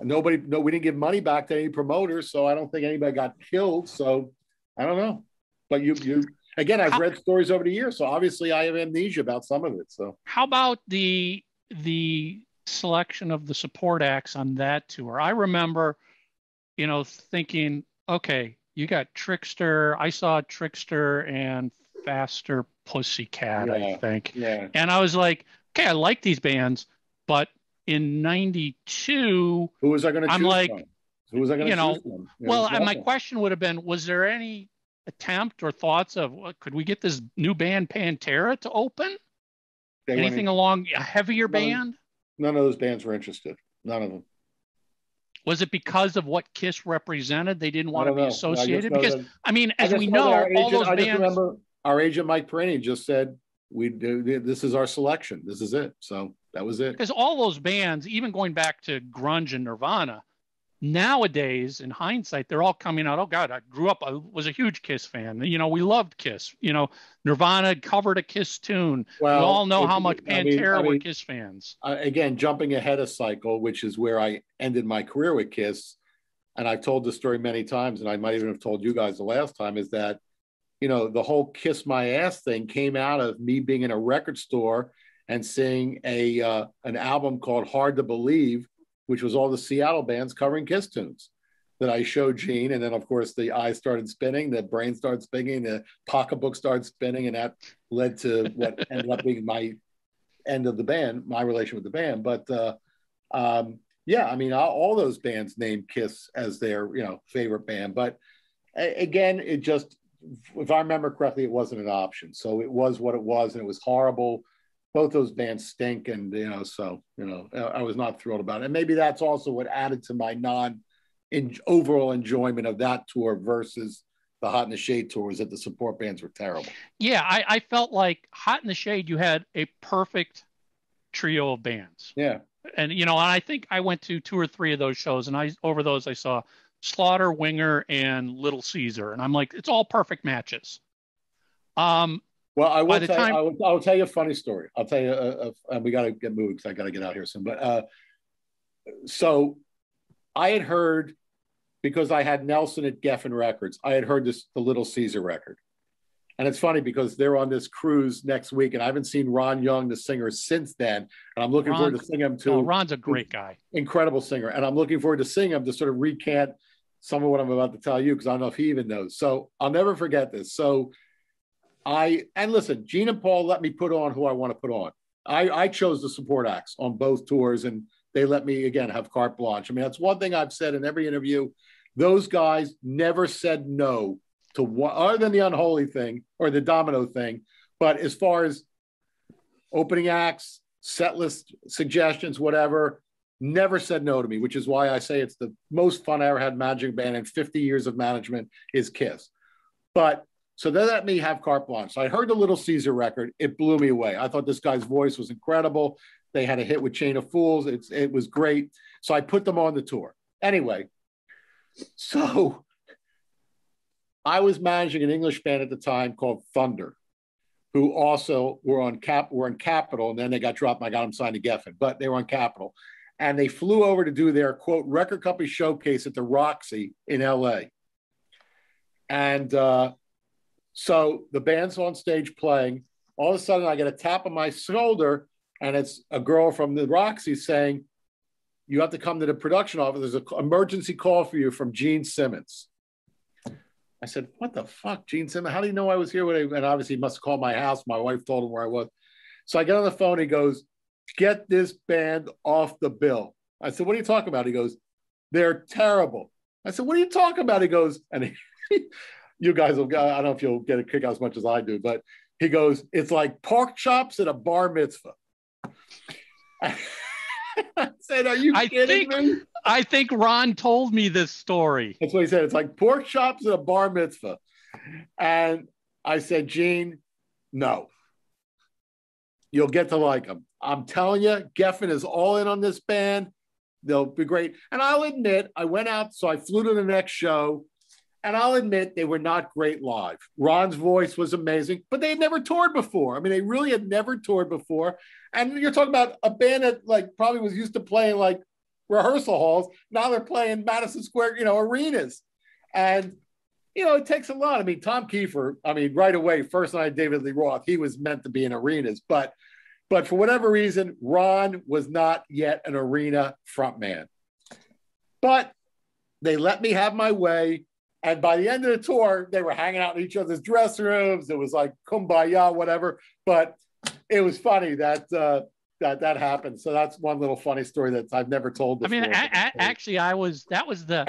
nobody, no, we didn't give money back to any promoters, so I don't think anybody got killed. So I don't know. But you, you, again, I've read stories over the years, so obviously I have amnesia about some of it. So How about the the selection of the support acts on that tour? I remember, you know, thinking, okay, you got Trickster. I saw Trickster and Faster Pussycat, I think. yeah, And I was like, okay, I like these bands, but in 92, who was I going to I'm like- from? Who was I going to You know? Well, and my question would have been: Was there any attempt or thoughts of what could we get this new band Pantera to open? They Anything along a heavier No. band? none of those bands were interested. None of them. Was it because of what Kiss represented? They didn't want to be know. Associated? know Because that- I mean, as just we know all those I bands. remember our agent Mike Perini just said, "We do. This is our selection. This is it." So that was it. because all those bands, even going back to grunge and Nirvana, nowadays in hindsight, they're all coming out. Oh God, I grew up, I was a huge Kiss fan. You know, we loved Kiss. You know, Nirvana covered a Kiss tune. Well, we all know if how much I mean- Pantera I were Kiss fans. uh, again, jumping ahead a cycle, which is where I ended my career with Kiss, and I've told this story many times, and I might even have told you guys the last time, is that, you know, the whole kiss my ass thing came out of me being in a record store and seeing a uh, an album called Hard to Believe, which was all the Seattle bands covering Kiss tunes. That I showed Gene, and then of course the eyes started spinning, the brain started spinning, the pocketbook started spinning, and that led to what ended up being my end of the band, my relation with the band. But uh, um, yeah, I mean, all, those bands named Kiss as their you know favorite band, but again, it just, if I remember correctly, it wasn't an option. So it was what it was, and it was horrible. Both those bands stink, and you know, so you know, I I was not thrilled about it. And maybe that's also what added to my non in overall enjoyment of that tour versus the Hot in the Shade tour was that the support bands were terrible. Yeah, I, I felt like Hot in the Shade, you had a perfect trio of bands. Yeah, And, you know, I think I went to two or three of those shows, and I over those I saw Slaughter, Winger, and Little Caesar. And I'm like, it's all perfect matches. Um, Well, I will tell time- I will, I'll tell you a funny story. I'll tell you, uh, uh, and we got to get moving because I got to get out here soon. But uh, so I had heard because I had Nelson at Geffen Records. I had heard this the Little Caesar record, and it's funny because they're on this cruise next week, and I haven't seen Ron Young, the singer, since then. And I'm looking Ron- forward to seeing him too no, Ron's a great guy. incredible singer. And I'm looking forward to seeing him to sort of recant some of what I'm about to tell you because I don't know if he even knows. So I'll never forget this. So I, and listen, Gene and Paul let me put on who I want to put on. I, I chose the support acts on both tours and they let me, again, have carte blanche. I mean, that's one thing I've said in every interview. Those guys never said no to what, other than the unholy thing or the domino thing. But as far as opening acts, set list suggestions, whatever, never said no to me, which is why I say it's the most fun I ever had managing band in 50 years of management is Kiss. But so they let me have carte blanche. So I heard the Little Caesar record. It blew me away. I thought this guy's voice was incredible. They had a hit with Chain of Fools. It's, it was great. So I put them on the tour. Anyway, so I was managing an English band at the time called Thunder who also were on cap were on Capitol, and then they got dropped. and I got them signed to Geffen, but they were on Capitol, and they flew over to do their quote record company showcase at the Roxy in L.A. And uh, so the band's on stage playing. All of a sudden, I get a tap on my shoulder, and it's a girl from the Roxy saying, "You have to come to the production office. There's an emergency call for you from Gene Simmons." I said, "What the fuck, Gene Simmons? How do you know I was here?" When I, and obviously, he must have called my house. My wife told him where I was. So I get on the phone. He goes, "Get this band off the bill." I said, "What are you talking about?" He goes, "They're terrible." I said, "What are you talking about?" He goes, and he, you guys will. I don't know if you'll get a kick out as much as I do, but he goes, "It's like pork chops at a bar mitzvah." I said, "Are you I kidding think- me?" I think Ron told me this story. That's what he said. It's like pork chops at a bar mitzvah. And I said, Gene, no. You'll get to like them. I'm telling you, Geffen is all in on this band. They'll be great. And I'll admit, I went out, so I flew to the next show, and I'll admit they were not great live. Ron's voice was amazing, but they had never toured before. I mean, they really had never toured before. And you're talking about a band that like probably was used to playing like rehearsal halls. Now they're playing Madison Square, you know, arenas. And, you know, it takes a lot. I mean, Tom Kiefer, I mean, right away, first night David Lee Roth, he was meant to be in arenas, but but for whatever reason, Ron was not yet an arena frontman. But they let me have my way. And by the end of the tour, they were hanging out in each other's dressing rooms. It was like kumbaya, whatever. But it was funny that uh, that that happened. So that's one little funny story that I've never told. I mean, actually, I was that was the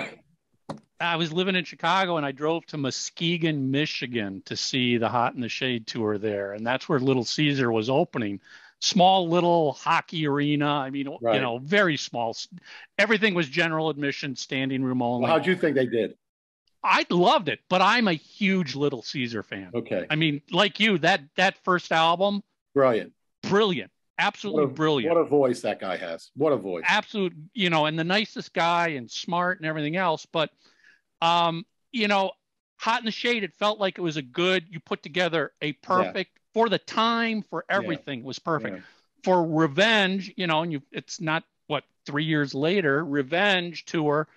I was living in Chicago and I drove to Muskegon, Michigan to see the Hot in the Shade tour there, and that's where Little Caesar was opening. Small little hockey arena. I mean, Right. you know, very small. Everything was general admission, standing room only. well, how'd you think they did? I loved it, but I'm a huge Little Caesar fan. Okay, I mean, like you, that that first album, brilliant. brilliant, absolutely What a, brilliant. What a voice that guy has. What a voice. absolute, you know, and the nicest guy and smart and everything else. But, um, you know, Hot in the Shade, it felt like it was a good, you put together a perfect, for the time, for everything was perfect. Yeah. For Revenge, you know, and you, it's not what, three years later, Revenge tour.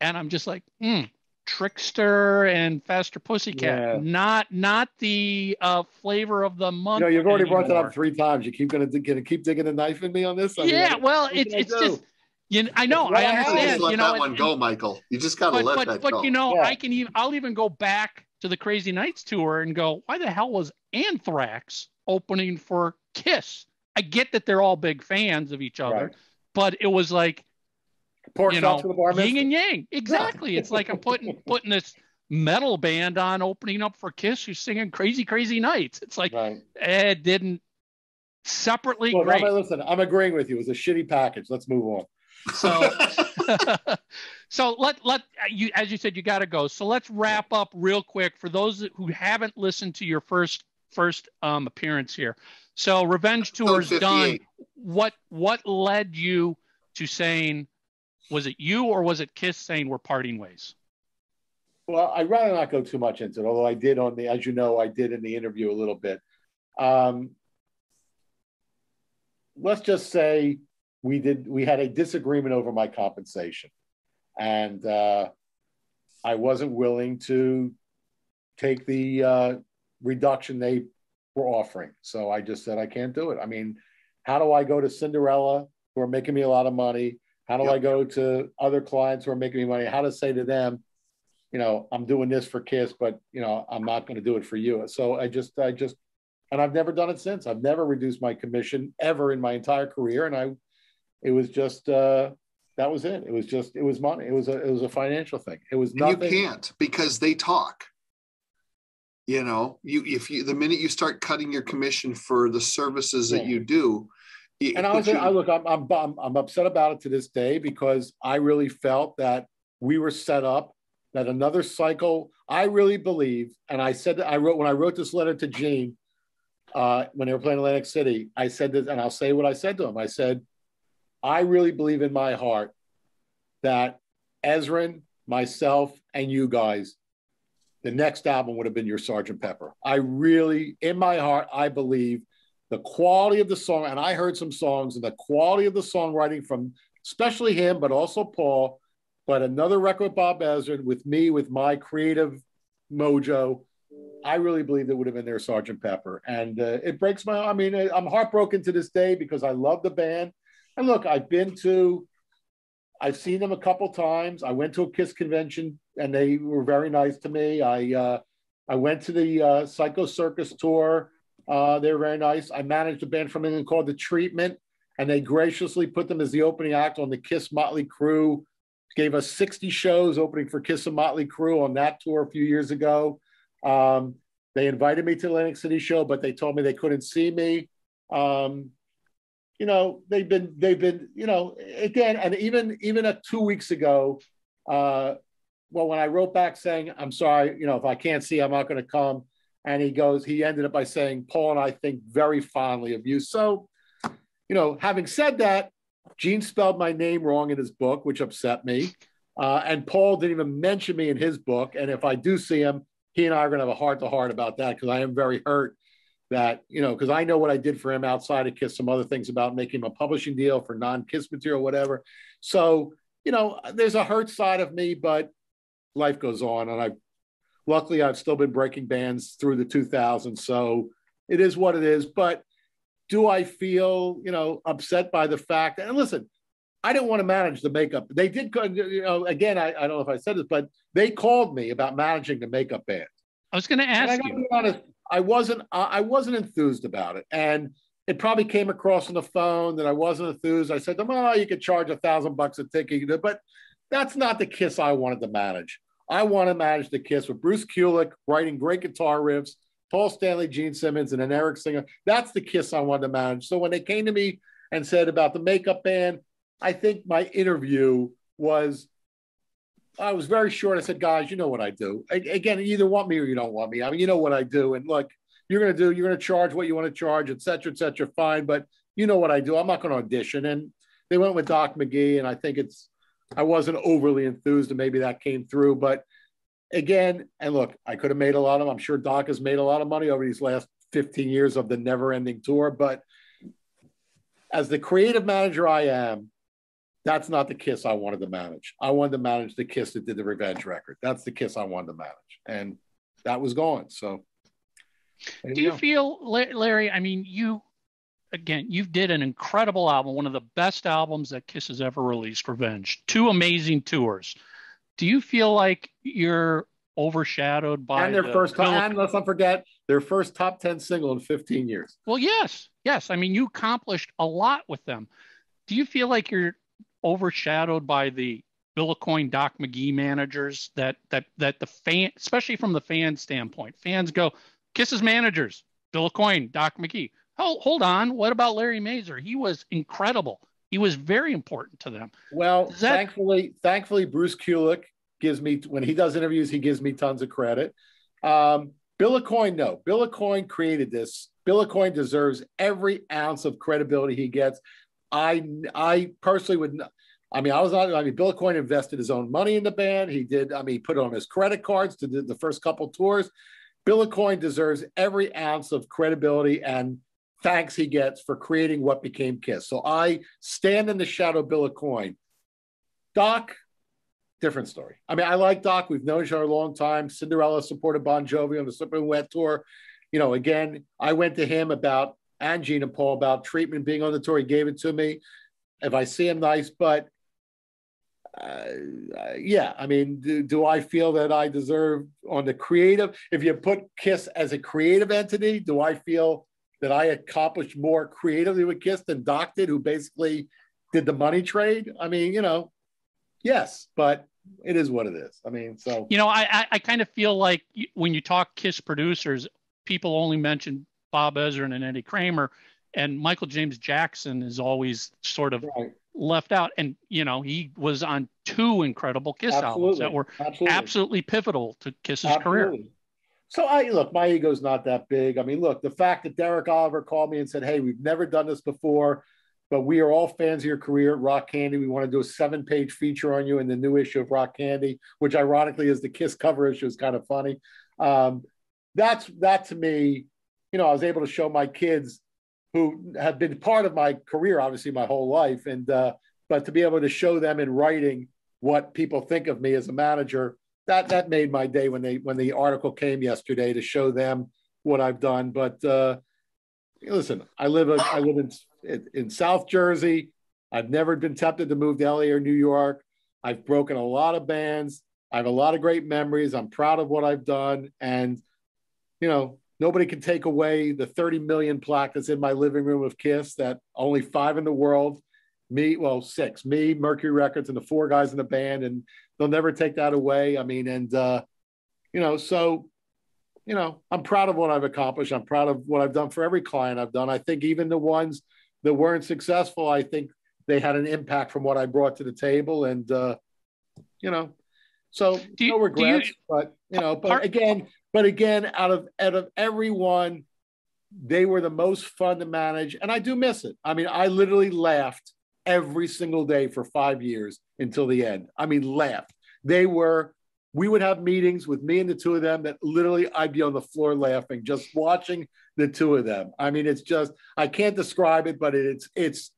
And I'm just like, hmm, Trickster and Faster Pussycat, Yeah. not not the uh, flavor of the month. You know, you've already brought that up three times. You keep gonna, gonna keep digging a knife in me on this. I yeah, well, it's it's do? just you know, I know It's I. You understand. just let you know, that one and- go, Michael. You just got to but let but, that but go. you know, Yeah. I can even I'll even go back to the Crazy Nights tour and go, why the hell was Anthrax opening for Kiss? I get that they're all big fans of each other, Right. but it was like Pork you know for the bar yin and yang. Exactly. It's like I'm putting putting this metal band on opening up for Kiss who's singing Crazy Crazy Nights. It's like Right. it didn't separately Look, great. I'm, listen, I'm agreeing with you. It was a shitty package. Let's move on. So, so let let you as you said you got to go. So let's wrap up real quick for those who haven't listened to your first first um, appearance here. So Revenge Tour's done. What what led you to saying? Was it you or was it Kiss saying we're parting ways? Well, I'd rather not go too much into it, although I did on the, as you know, I did in the interview a little bit. Um, let's just say we did, we had a disagreement over my compensation, and uh, I wasn't willing to take the uh, reduction they were offering. So I just said I can't do it. I mean, how do I go to Cinderella, who are making me a lot of money? How do Yep. I go to other clients who are making me money? How to say to them, you know, I'm doing this for Kiss, but you know, I'm not going to do it for you. So I just, I just, and I've never done it since. I've never reduced my commission ever in my entire career, and I, it was just, uh, that was it. It was just, it was money. It was a, it was a financial thing. It was And you can't because they talk. You know, you if you the minute you start cutting your commission for the services that Yeah. you do, it and I was, I look, I'm, I'm, I'm, I'm upset about it to this day because I really felt that we were set up that another cycle. I really believe, and I said that I wrote when I wrote this letter to Gene uh, when they were playing Atlantic City. I said this, and I'll say what I said to him. I said, I really believe in my heart that Ezrin, myself, and you guys, the next album would have been your Sergeant Pepper. I really, in my heart, I believe the quality of the song, and I heard some songs, and the quality of the songwriting from especially him, but also Paul. But another record Bob Ezrin with me, with my creative mojo, I really believe it would have been their Sergeant Pepper. And uh, it breaks my, I mean, I'm heartbroken to this day because I love the band. And look, I've been to, I've seen them a couple times. I went to a Kiss convention and they were very nice to me. I, uh, I went to the uh, Psycho Circus tour. Uh, they were very nice. I managed a band from England called The Treatment, and they graciously put them as the opening act on the Kiss Mötley Crüe. Gave us 60 shows opening for Kiss and Mötley Crüe on that tour a few years ago. Um, they invited me to the Atlantic City show, but they told me they couldn't see me. Um, you know, they've been they've been you know again, and even even a, two weeks ago, uh, well, when I wrote back saying I'm sorry, you know, if I can't see, I'm not going to come. And he goes, he ended up by saying, Paul and I think very fondly of you. So, you know, having said that, Gene spelled my name wrong in his book, which upset me. Uh, and Paul didn't even mention me in his book. And if I do see him, he and I are going to have a heart to heart about that because I am very hurt that, you know, because I know what I did for him outside of Kiss, some other things about making him a publishing deal for non Kiss material, whatever. So, you know, there's a hurt side of me, but life goes on. And I, luckily, I've still been breaking bands through the 2000s. So it is what it is. But do I feel, you know, upset by the fact? And listen, I didn't want to manage the makeup. They did, you know, again, I, I don't know if I said this, but they called me about managing the makeup band. I was going to And I ask you. honest, I wasn't, I I wasn't enthused about it. And it probably came across on the phone that I wasn't enthused. I said to them, "Oh, you could charge a thousand bucks a ticket," but that's not the Kiss I wanted to manage. I want to manage the Kiss with Bruce Kulick writing great guitar riffs, Paul Stanley, Gene Simmons, and an Eric Singer. That's the Kiss I wanted to manage. So when they came to me and said about the makeup band, I think my interview was I was very short. I said, guys, you know what I do. Again, you either want me or you don't want me. I mean, you know what I do. And look, you're going to do, you're going to charge what you want to charge, et cetera, et cetera. Fine. But you know what I do. I'm not going to audition. And they went with Doc McGhee. And I think it's, I wasn't overly enthused and maybe that came through. But again, and look, I could have made a lot of, I'm sure Doc has made a lot of money over these last 15 years of the never ending tour. But as the creative manager I am, that's not the kiss I wanted to manage. I wanted to manage the kiss that did the revenge record. That's the kiss I wanted to manage. And that was gone. So do you, you feel Larry, I mean, you again, you did an incredible album, one of the best albums that Kiss has ever released, Revenge. Two amazing tours. Do you feel like you're overshadowed by and their the first top, and let's not forget their first top 10 single in 15 years. Well, yes, yes. I mean, you accomplished a lot with them. Do you feel like you're overshadowed by the Bill Aucoin, Doc McGhee managers that that that the fan, especially from the fan standpoint, fans go, Kiss's managers, Bill Aucoin, Doc McGhee. Hold, hold on, what about Larry Mazer? He was incredible. He was very important to them. Well, that... thankfully, thankfully, Bruce Kulick gives me when he does interviews, he gives me tons of credit. Um, Bill Aucoin, no. Bill Aucoin created this. Bill Aucoin deserves every ounce of credibility he gets. I I personally would. I mean, I was not. I mean, Bill Aucoin invested his own money in the band. He did. I mean, he put on his credit cards to the, the first couple tours. Bill Aucoin deserves every ounce of credibility and thanks he gets for creating what became Kiss. So I stand in the shadow Bill of Coin. Doc, different story. I mean, I like Doc. We've known each other a long time. Cinderella supported Bon Jovi on the Slippery Wet tour. You know, again, I went to him about and Paul about treatment being on the tour. He gave it to me. If I see him, nice. But uh, yeah, I mean, do, do, I feel that I deserve on the creative? If you put Kiss as a creative entity, do I feel that I accomplished more creatively with Kiss than Doc did, who basically did the money trade? I mean, you know, yes, but it is what it is. I mean, so you know, I I, I kind of feel like when you talk Kiss producers, people only mention Bob Ezrin and Eddie Kramer, and Michael James Jackson is always sort of right. left out. And you know, he was on two incredible Kiss absolutely. albums that were absolutely, absolutely pivotal to Kiss's absolutely. career. So I look, my ego's not that big. I mean, look, the fact that Derek Oliver called me and said, "Hey, we've never done this before." But we are all fans of your career at Rock Candy. We want to do a seven page feature on you in the new issue of Rock Candy, which ironically is the Kiss cover issue, is kind of funny. Um, that's that to me you know, I was able to show my kids who have been part of my career, obviously my whole life, and uh, but to be able to show them in writing what people think of me as a manager, that that made my day when they when the article came yesterday to show them what I've done. But uh, listen, I live I live in in South Jersey. I've never been tempted to move to LA or New York. I've broken a lot of bands. I have a lot of great memories. I'm proud of what I've done, and you know, Nobody can take away the 30 million plaque that's in my living room of Kiss that only five in the world, me, well, six, me, Mercury Records, and the four guys in the band, and they'll never take that away. I mean, and, uh, you know, so, you know, I'm proud of what I've accomplished. I'm proud of what I've done for every client I've done. I think even the ones that weren't successful, I think they had an impact from what I brought to the table. And, uh, you know, so you, no regrets, you, but you know, but again, but again, out of out of everyone, they were the most fun to manage, and I do miss it. I mean, I literally laughed every single day for five years until the end. I mean, laughed. They were. We would have meetings with me and the two of them that literally I'd be on the floor laughing just watching the two of them. I mean, it's just I can't describe it, but it's it's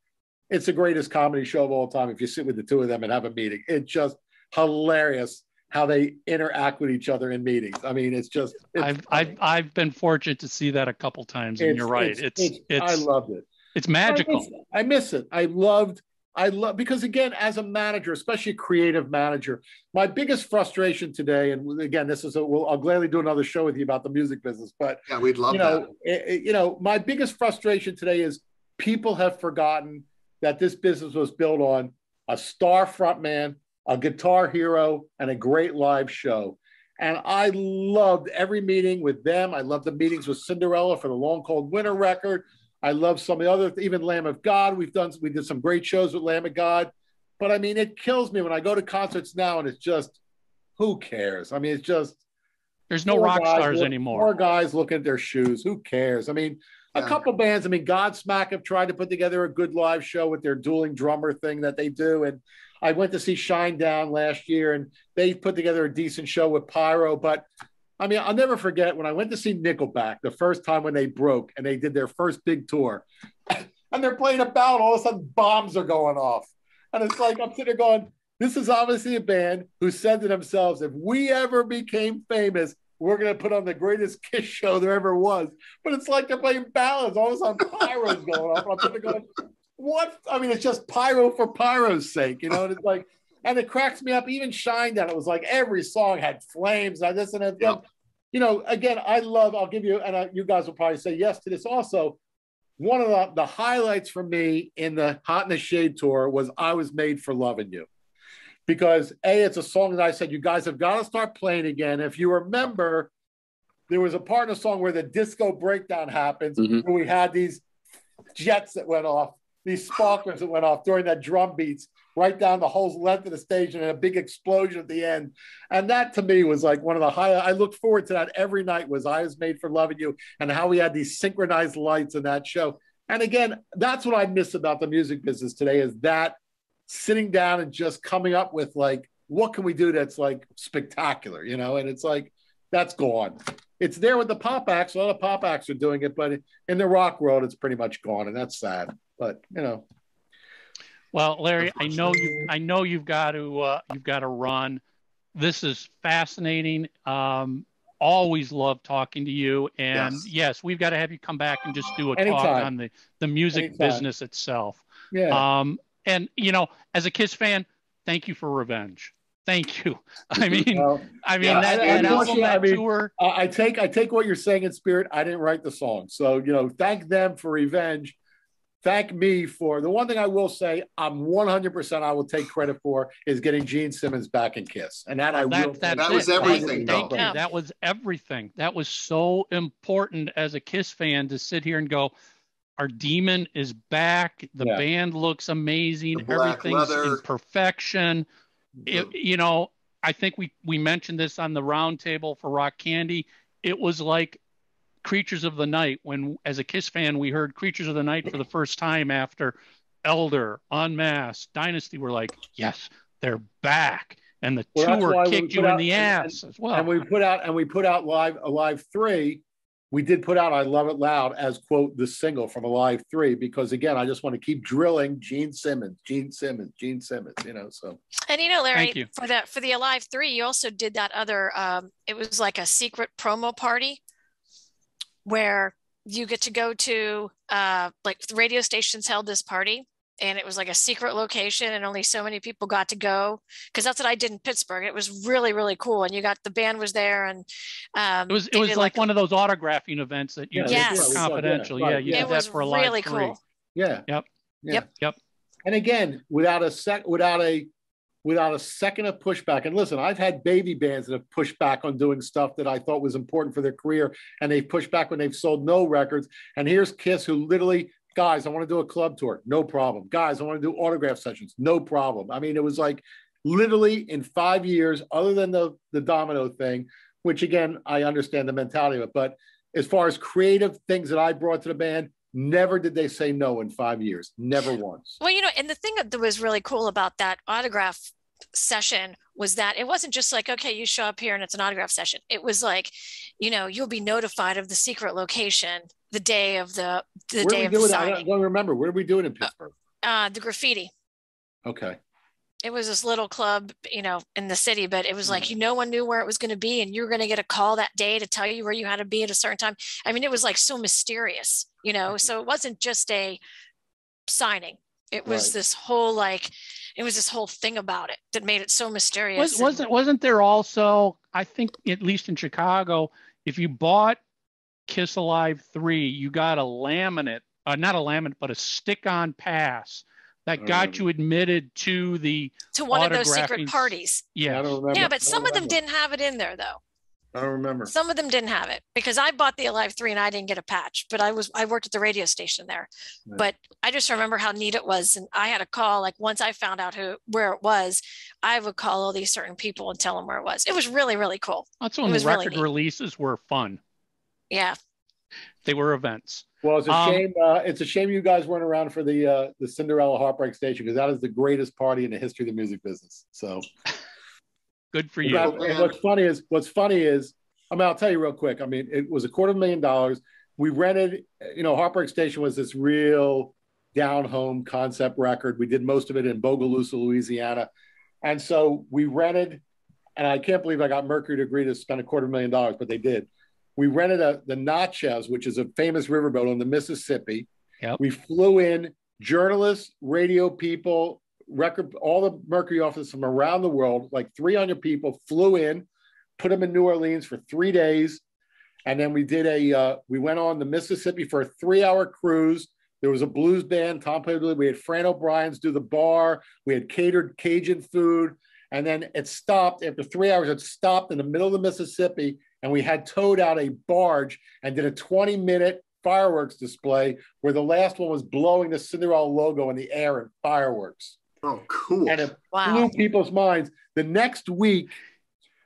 it's the greatest comedy show of all time. If you sit with the two of them and have a meeting, it's just hilarious how they interact with each other in meetings. I mean, it's just. It's I've, I've I've been fortunate to see that a couple times, and it's, you're right. It's, it's, it's, I loved it. It's magical. I miss, I miss, it. I loved I love because again, as a manager, especially a creative manager, my biggest frustration today, and again, this is a, well, I'll gladly do another show with you about the music business, but Yeah, we'd love you know, it- it- you know, my biggest frustration today is people have forgotten that this business was built on a star frontman, a guitar hero, and a great live show. And I loved every meeting with them. I loved the meetings with Cinderella for the Long Cold Winter record. I love some of the other, even Lamb of God. We've done, we did some great shows with Lamb of God. But I mean, it kills me when I go to concerts now and it's just, who cares? I mean, it's just, There's no rock stars look- anymore. Four guys looking at their shoes. Who cares? I mean, a couple bands. I mean, Godsmack have tried to put together a good live show with their dueling drummer thing that they do. And I went to see Shinedown last year, and they put together a decent show with Pyro. But I mean, I'll never forget when I went to see Nickelback the first time when they broke and they did their first big tour, and they're playing a ballad. All of a sudden, bombs are going off, and it's like I'm sitting there going, "This is obviously a band who said to themselves, if we ever became famous." We're gonna put on the greatest Kiss show there ever was, but it's like they're playing ballads. All of a sudden, pyro's going off. And I'm sitting there going, "What?" I mean, it's just pyro for pyro's sake, you know. And it's like, and it cracks me up. Even Shinedown, it was like every song had flames. I this and that. Yep. You know, again, I love. I'll give you, and uh, you guys will probably say yes to this also. One of the, the highlights for me in the Hot in the Shade tour was "I Was Made for Loving You," because a, it's a song that I said you guys have got to start playing again. If you remember, there was a part in the song where the disco breakdown happens, Mhm. where we had these jets that went off, these sparklers that went off during that drum beats right down the whole length of the stage and a big explosion at the end. And that to me was like one of the high I looked forward to that every night was I was made for loving you and how we had these synchronized lights in that show. And again, that's what I miss about the music business today is that sitting down and just coming up with like what can we do that's like spectacular, you know? And it's like that's gone. It's there with the pop acts. A lot of pop acts are doing it, but in the rock world, it's pretty much gone, and that's sad. But you know, Well, Larry, I know you. I know you've got to. Uh, you've got to run. This is fascinating. Um, always love talking to you. And Yes. yes, we've got to have you come back and just do a talk on the the music Anytime. business itself. yeah. Um, and you know, as a Kiss fan, thank you for Revenge. Thank you. I mean, Well, I mean yeah, that, I- that album, unfortunately, I mean, tour. I take I take what you're saying in spirit. I didn't write the song, so you know, thank them for revenge. Thank me for the one thing I will say. I'm 100. percent I will take credit for is getting Gene Simmons back in Kiss, and that I That- will. that's That was everything, Thank though. you. That was everything. That was so important as a Kiss fan to sit here and go, our demon is back. The Yeah. band looks amazing. The black Everything's leather. in perfection. It- you know, I think we we mentioned this on the roundtable for Rock Candy. It was like Creatures of the Night when, as a Kiss fan, we heard Creatures of the Night for the first time after Elder, Unmasked, Dynasty. We're like, yes, they're back, and the Well, tour kicked put you in out- the and- ass as well. and we put out and we put out live alive three we did put out i love it loud as quote the single from alive three because again i just want to keep drilling gene simmons gene simmons gene simmons you know so And you know, Larry, you. for the for the Alive Three, you also did that other. Um, it was like a secret promo party where you get to go to uh, like the radio stations held this party, and it was like a secret location, and only so many people got to go because that's what I did in Pittsburgh. It was really really cool, and you got the band was there, and um, It was it was did, like, one of those autographing events that you Yeah, Yes. for yeah, confidential. yeah, Yeah, right, yeah. did it that was for a live really three. cool. yeah Yep. yeah. Yep. Yep. and again without a sec without a without a second of pushback. And listen i've had baby bands that have pushed back on doing stuff that i thought was important for their career and they've pushed back when they've sold no records. And here's kiss who literally guys i want to do a club tour. No problem. Guys i want to do autograph sessions. No problem. I mean it was like literally in five years other than the the domino thing which again i understand the mentality of it but as far as creative things that i brought to the band never did they say no in five years never once Well, you know, and the thing that was really cool about that autograph session was that it wasn't just like, okay, you show up here and it's an autograph session. It was like, you know, you'll be notified of the secret location the day of the the Where day of the it? I don't, signing. remember. Where are we doing in Pittsburgh? Uh, the graffiti. Okay. It was this little club, you know, in the city, but it was like you no one knew where it was going to be, and you were going to get a call that day to tell you where you had to be at a certain time. I mean, it was like so mysterious, you know. So it wasn't just a signing. It was Right. this whole like, it was this whole thing about it that made it so mysterious. Was, and- wasn't wasn't there also? I think at least in Chicago, if you bought Kiss Alive three, you got a laminate, uh, not a laminate, but a stick-on pass that got you admitted to the to one of those secret autographing- parties. I yeah. don't remember. Yeah, I but don't some of them didn't have it in there though. I don't remember. Some of them didn't have it because I bought the Alive 3 and I didn't get a patch, but I was I worked at the radio station there. Right. But I just remember how neat it was and I had a call like once I found out who where it was, I would call all these certain people and tell them where it was. It was really really cool. That's when was really record neat. releases were fun. Yeah. They were events. Well, it's a Um, shame. Uh, it's a shame you guys weren't around for the uh, the Cinderella Heartbreak Station because that is the greatest party in the history of the music business. So, Good for you. and what's funny is what's funny is I mean I'll tell you real quick. I mean it was a quarter of a million dollars. We rented. You know, Heartbreak Station was this real down home concept record. We did most of it in Bogalusa, Louisiana, and so we rented. And I can't believe I got Mercury to agree to spend a quarter of a million dollars, but they did. We rented a, the Natchez, which is a famous riverboat on the Mississippi. Yep. We flew in journalists, radio people, record, all the Mercury offices from around the world, like 300 people flew in, put them in New Orleans for three days. And then we did a, uh, we went on the Mississippi for a three hour cruise. There was a blues band, Tom played. We had Fran O'Brien's do the bar. We had catered Cajun food. And then it stopped after three hours. It stopped in the middle of the Mississippi, and we had towed out a barge and did a 20 minute fireworks display where the last one was blowing the Cinderella logo in the air and fireworks. Oh, cool. And it Wow. blew people's minds. The next week,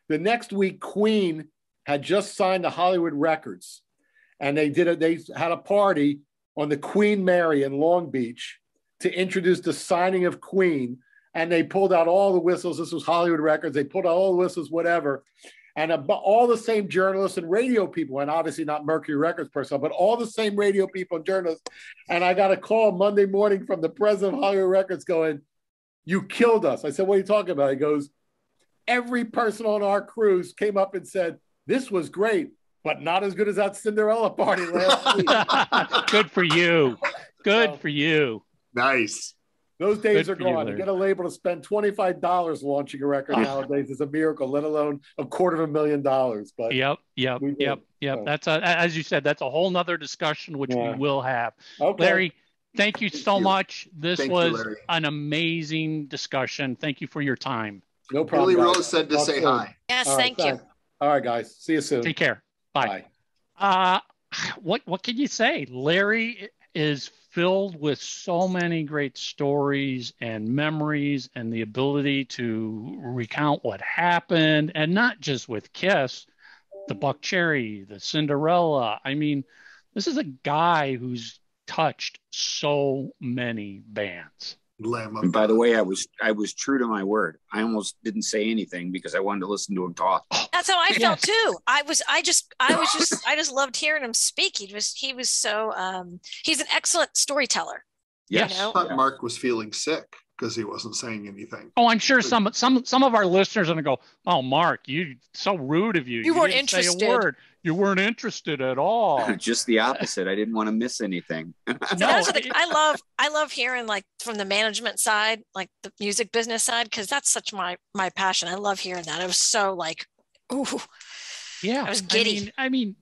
the next week, Queen had just signed to Hollywood Records, and they did it. They had a party on the Queen Mary in Long Beach to introduce the signing of Queen, and they pulled out all the whistles. This was Hollywood Records. They pulled out all the whistles, whatever. And all the same journalists and radio people, and obviously not Mercury Records personnel, but all the same radio people and journalists. And I got a call Monday morning from the president of Hollywood Records going, You killed us. I said, What are you talking about? He goes, Every person on our cruise came up and said, This was great, but not as good as that Cinderella party last week. Good for you. Good So- for you. nice. Those days Good are for you, gone. To get a label to spend $25 launching a record nowadays is a miracle, let alone a quarter of a million dollars. But Yep, yep, yep, yep. So- That's a, as you said, that's a whole nother discussion which Yeah. we will have. okay. Larry, thank you Thank so you. much. This Thank was Larry. an amazing discussion. Thank you for your time. no problem. Billy guys. Rose said to Talk say soon. hi. Yes, All right, thank you. thanks. All right, guys. See you soon. Take care. Bye. Uh, what what can you say? Larry is filled with so many great stories and memories and the ability to recount what happened and not just with Kiss, the Buckcherry, the Cinderella. I mean, this is a guy who's touched so many bands. And by the way, I was I was true to my word. I almost didn't say anything because I wanted to listen to him talk. That's how I Yes. felt too. I was I just I was just I just loved hearing him speak. He was he was so um he's an excellent storyteller. Yes. You know? I thought Mark was feeling sick because he wasn't saying anything. Oh, I'm sure some some some of our listeners are gonna go, "Oh, Mark, you so rude of you. You weren't didn't say interested." a word. You weren't interested at all." Just the opposite. I didn't want to miss anything. No, those the, I love I love hearing like from the management side, like the music business side, because that's such my my passion. I love hearing that. I was so like, ooh, Yeah, I was giddy. mean, I mean,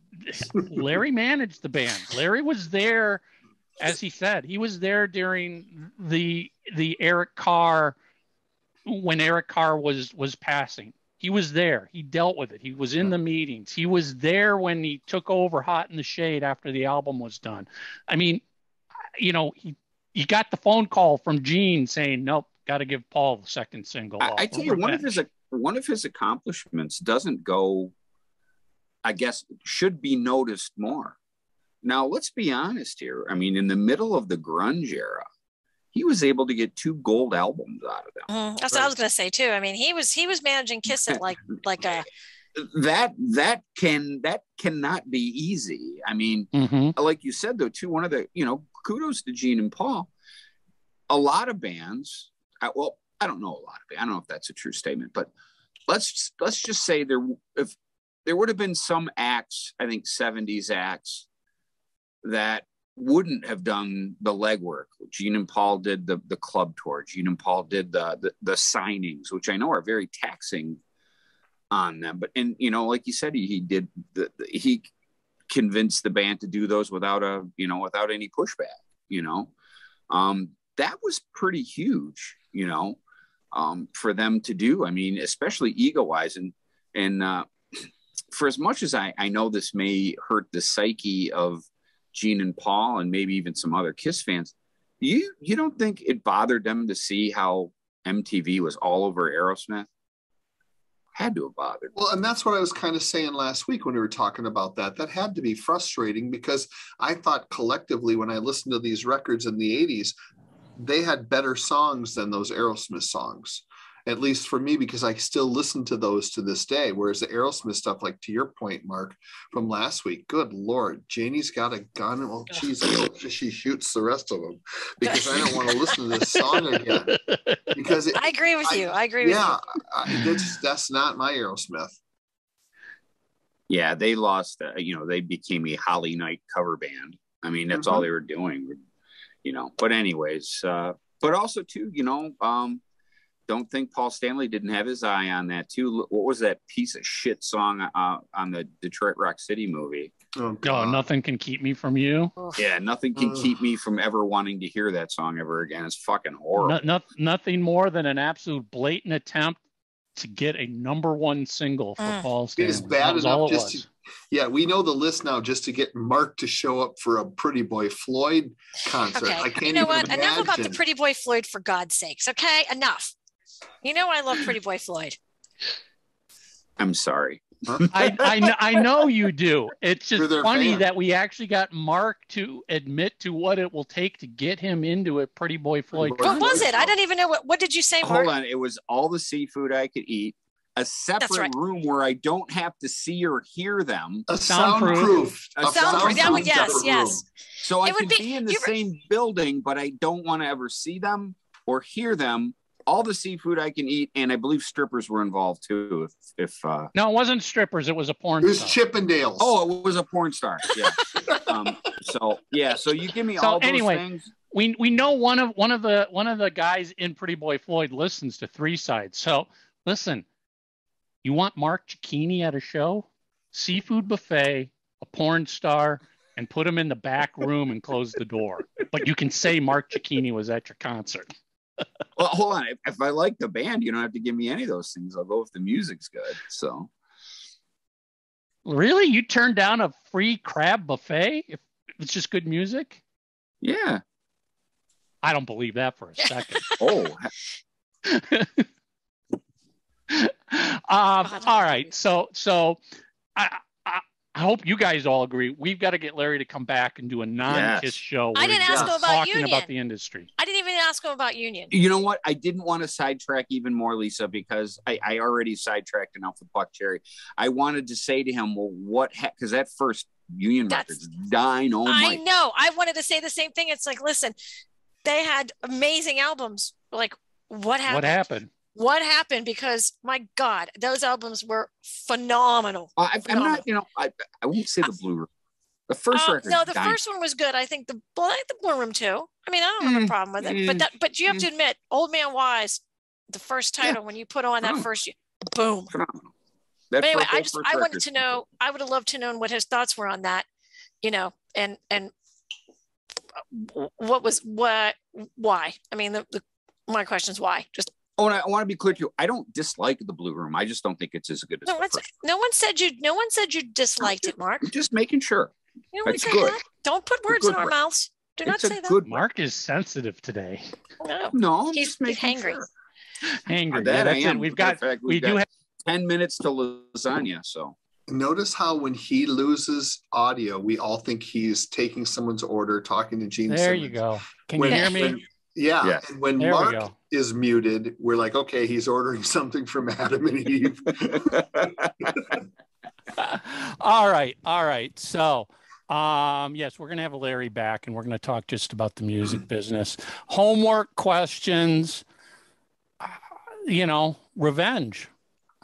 Larry managed the band. Larry was there, as he said, he was there during the the Eric Carr when Eric Carr was was passing. He was there. He dealt with it. He was in the meetings. He was there when he took over Hot in the Shade after the album was done. I mean, you know, he he got the phone call from Gene saying, "Nope, got to give Paul the second single." I, I tell you, one of his one of his accomplishments doesn't go. I guess should be noticed more. Now, let's be honest here. I mean, in the middle of the grunge era, he was able to get two gold albums out of them. Mm, that's what I was gonna say too. I mean, he was he was managing Kiss it like like a That that can that cannot be easy. I mean, Mhm. like you said though, too, one of the you know, kudos to Gene and Paul. A lot of bands, I, well, I don't know a lot of. I don't know if that's a true statement, but let's let's just say there if there would have been some acts, I think '70s acts that wouldn't have done the legwork. Gene and Paul did the the club tour. Gene and Paul did the, the the signings, which I know are very taxing on them. But and you know, like you said, he, he did the, the, he convinced the band to do those without a you know without any pushback. You know, um, that was pretty huge. You know, um, for them to do. I mean, especially ego wise and and uh, for as much as I, I know this may hurt the psyche of Gene and Paul and maybe even some other Kiss fans, you you don't think it bothered them to see how MTV was all over Aerosmith? Had to have bothered. Well, and that's what I was kind of saying last week when we were talking about that. That had to be frustrating because I thought collectively when I listened to these records in the 80s, they had better songs than those Aerosmith songs at least for me, because I still listen to those to this day. Whereas the Aerosmith stuff, like to your point, Mark, from last week, good Lord, Janie's got a gun. Well, geez, I hope she shoots the rest of them because I don't want to listen to this song again. Because it, I agree with I, you. I agree with yeah, you. I, that's, that's not my Aerosmith. Yeah, they lost, uh, you know, they became a Holly Knight cover band. I mean, that's Mm-hmm. all they were doing, you know. But, anyways, uh, but also, too, you know, um, don't think Paul Stanley didn't have his eye on that too. What was that piece of shit song uh, on the Detroit Rock City movie? Oh, No, God. nothing can keep me from you. Yeah, nothing can Ugh. keep me from ever wanting to hear that song ever again. It's fucking horrible. No, no, nothing more than an absolute blatant attempt to get a number one single for Mm. Paul Stanley. is bad That enough all it just was. to, yeah, we know the list now just to get Mark to show up for a Pretty Boy Floyd concert. Okay. I can't You know even what? imagine. Enough about the Pretty Boy Floyd for God's sakes. Okay, enough. You know I love Pretty Boy Floyd. I'm sorry. I, I, I know you do. It's just funny fan. that we actually got Mark to admit to what it will take to get him into a Pretty Boy Floyd. Boy What was Floyd it? I show. didn't even know what. What did you say, Mark? Hold on. It was all the seafood I could eat, a separate right. room where I don't have to see or hear them. A Soundproof. soundproof. A a Soundproof. That would, yes, yes. room. So I would can be- be, in the you re- same building, but I don't want to ever see them or hear them. All the seafood I can eat, and I believe strippers were involved too. If, if uh, No, it wasn't strippers. It was a porn It was star. Chippendales. oh, it was a porn star. Yeah. um, so yeah. So you give me So all those anyway, things. we we know one of one of the one of the guys in Pretty Boy Floyd listens to Three Sides. So listen, you want Mark Cicchini at a show, seafood buffet, a porn star, and put him in the back room and close the door. But you can say Mark Cicchini was at your concert. Well, hold on. If, if I like the band, you don't have to give me any of those things. I'll go if the music's good. So Really, you turned down a free crab buffet if it's just good music? yeah. I don't believe that for a second. Oh, um, all right. So, so I, I, I hope you guys all agree. We've got to get Larry to come back and do a non-kiss Yes. show. I didn't ask him about talking Union. about the industry. I didn't even ask him about Union. you know what? I didn't want to sidetrack even more, Lisa, because I, I already sidetracked enough with Buckcherry. I wanted to say to him, well, what? Because that first Union That's- record's dynamite. Oh I know. I wanted to say the same thing. It's like, listen, they had amazing albums. Like, what happened? What happened? What happened? Because my God, those albums were phenomenal. I, I'm Phenomenal. not, you know, I, I won't say the blue. Room. The first Uh, record. no, the first one was good. I think the the Blue Room too. I mean, I don't have a Mm, problem with it. But mm, that, but you have to admit, Old Man Wise, the first title when you put on that first, boom. phenomenal. That But anyway, I just I wanted to know. I would have loved to know what his thoughts were on that. You know, and and what was what why? I mean, the, the my question is why. Just Oh, and I, I want to be clear too. I don't dislike the Blue Room. I just don't think it's as good as no the one first. no one said you no one said you disliked it, Mark. I'm just making sure. No one It's good. that. Don't put words in our record. mouths. Do not it's a say that. good Mark is sensitive today. Oh, no. No, I'm He's- just making he's hangry. sure. Angry. That Yeah, I am. it. We've got fact, we we've do got have 10 minutes to lasagna. So Notice how when he loses audio, we all think he's taking someone's order, talking to Gene. there you go. Can When- you hear me? when- yeah, Yes. and when There we Mark go. Is muted, we're like, okay, he's ordering something from Adam and Eve. all right, all right. So, um, yes, we're gonna have Larry back, and we're gonna talk just about the music business. Homework questions. uh, You know, revenge.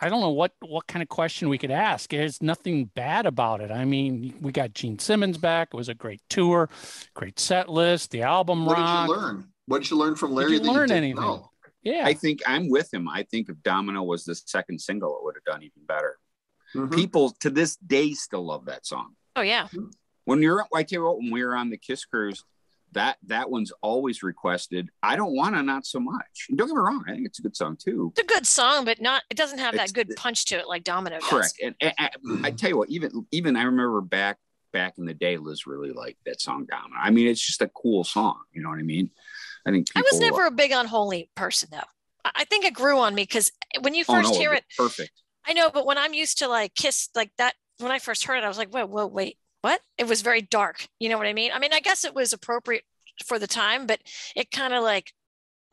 I don't know what what kind of question we could ask. There's nothing bad about it. I mean, we got Gene Simmons back. It was a great tour, great set list. The album What rock. did you learn? What did you learn from Larry? you that learn didn't anything? know? Yeah, I think I'm with him. I think if Domino was the second single, it would have done even better. Mhm. People to this day still love that song. Oh yeah. When you're, I tell you what, when we were on the Kiss cruise, that that one's always requested. I don't want to, not so much. And don't get me wrong, I think it's a good song too. It's a good song, but not it doesn't have It's- that good punch to it like Domino does. Correct. And, and- and I tell you what, even even I remember back back in the day, Liz really liked that song Domino. I mean, it's just a cool song. You know what I mean? I think I was never a big unholy person though. I think it grew on me because when you Oh, first no, hear it, perfect. I know, but when I'm used to like Kiss like that, when I first heard it, I was like, whoa, whoa, wait, what? It was very dark. You know what I mean? I mean, I guess it was appropriate for the time, but it kind of like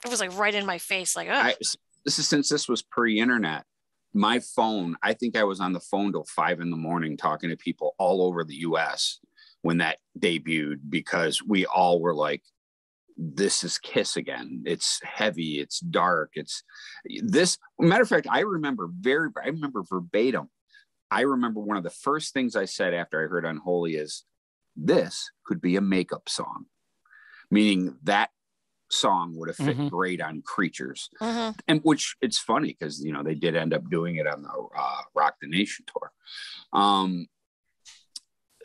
it was like right in my face, like, oh, I, this is since this was pre-internet. My phone, I think I was on the phone till five in the morning talking to people all over the US when that debuted because we all were like, this is Kiss again. It's heavy, it's dark, it's this. Matter of fact, I remember very, I remember verbatim. I remember one of the first things I said after I heard Unholy is, this could be a makeup song, meaning that song would have fit Mhm. great on Creatures mhm. and which it's funny because you know they did end up doing it on the uh, Rock the Nation tour. Um,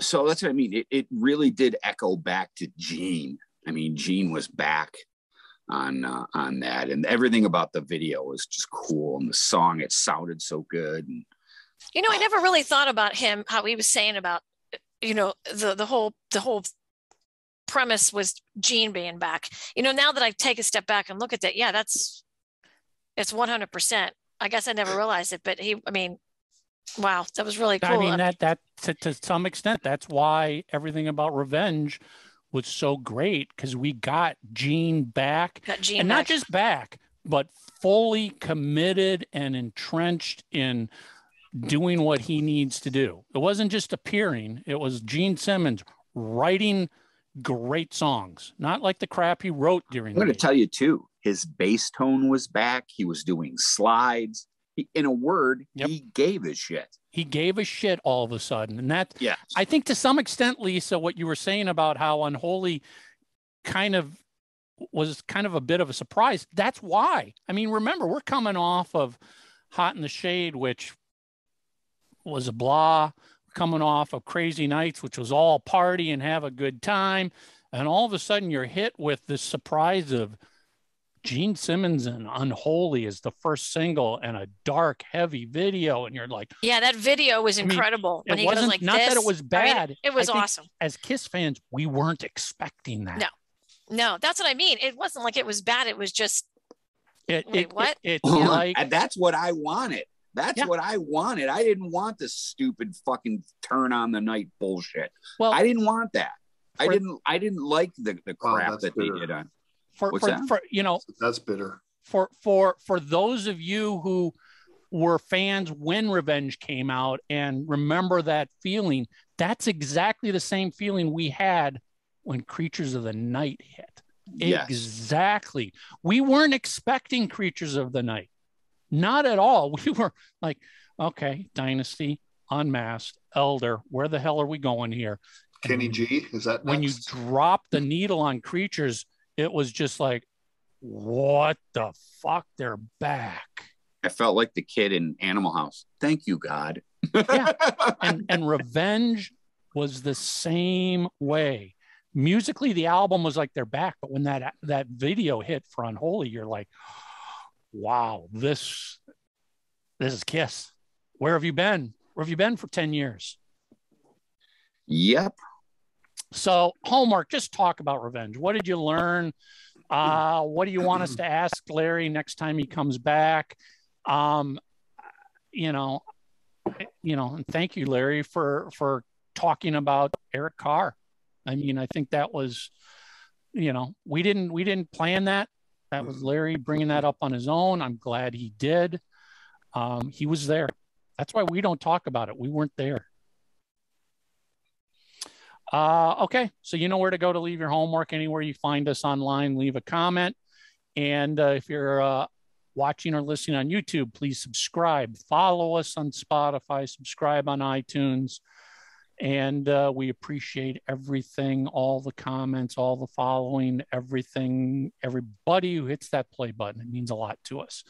so that's what I mean. It, it really did echo back to Gene. I mean, Gene was back on uh, on that, and everything about the video was just cool, and the song it sounded so good. And you know, I never really thought about him, how he was saying about, you know, the the whole the whole premise was Gene being back. You know, now that I take a step back and look at that, yeah, that's it's one hundred percent. I guess I never realized it, but he, I mean, wow, that was really cool. I mean that that to, to some extent that's why everything about Revenge was so great because we got Gene back Got Gene and back. not just back, but fully committed and entrenched in doing what he needs to do. It wasn't just appearing; it was Gene Simmons writing great songs, not like the crap he wrote during I'm going to tell you too, his bass tone was back. He was doing slides. He, in a word, Yep. he gave his shit. He gave a shit all of a sudden, and that Yeah. I think to some extent, Lisa, what you were saying about how unholy kind of was kind of a bit of a surprise. That's why. I mean, remember, we're coming off of Hot in the Shade, which was a blah, coming off of Crazy Nights, which was all party and have a good time. And all of a sudden, you're hit with this surprise of Gene Simmons and Unholy is the first single and a dark, heavy video. And you're like, yeah, that video was I mean, incredible. when it he goes wasn't- like not that it this. was I mean, bad. it was I awesome. as Kiss fans, we weren't expecting that. No. No, that's what I mean. It wasn't like it was bad. It was just It, Wait, it, what? It, it's Hold on. like And that's what I wanted. That's Yeah. what I wanted. I didn't want this stupid fucking turn on the night bullshit. well I didn't want that. I didn't. I didn't like the, the crap that's that they bitter. did on. For what's for, that? for you know That's bitter. for for for those of you who were fans when Revenge came out and remember that feeling, that's exactly the same feeling we had when Creatures of the Night hit. Yes. Exactly. We weren't expecting Creatures of the Night. Not at all. We were like, okay, Dynasty, Unmasked, Elder, where the hell are we going here? Kenny G, is that when you drop the needle on creatures, it was just like, what the fuck? They're back. I felt like the kid in Animal House. Thank you, God. Yeah. And and Revenge was the same way. Musically, the album was like they're back, but when that that video hit for Unholy, you're like, wow, this this is Kiss. Where have you been? Where have you been for 10 years? Yep. So, homework, just talk about revenge. What did you learn? Uh, what do you want us to ask Larry next time he comes back? Um, you know, you know, and thank you, Larry, for for talking about Eric Carr. I mean, I think that was, you know, we didn't we didn't plan that. That was Larry bringing that up on his own. I'm glad he did. Um, he was there. That's why we don't talk about it. We weren't there. Uh, okay, so you know where to go to leave your homework. Anywhere you find us online, leave a comment. And uh, if you're uh, watching or listening on YouTube, please subscribe. Follow us on Spotify, subscribe on iTunes. And uh, we appreciate everything, all the comments, all the following, everything, everybody who hits that play button. It means a lot to us.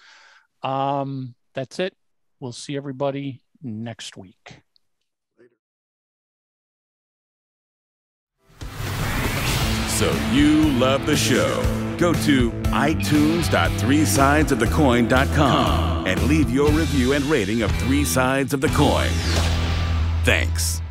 Um, that's it. We'll see everybody next week. So you love the show. Go to itunes.threesidesofthecoin.com and leave your review and rating of Three Sides of the Coin. Thanks.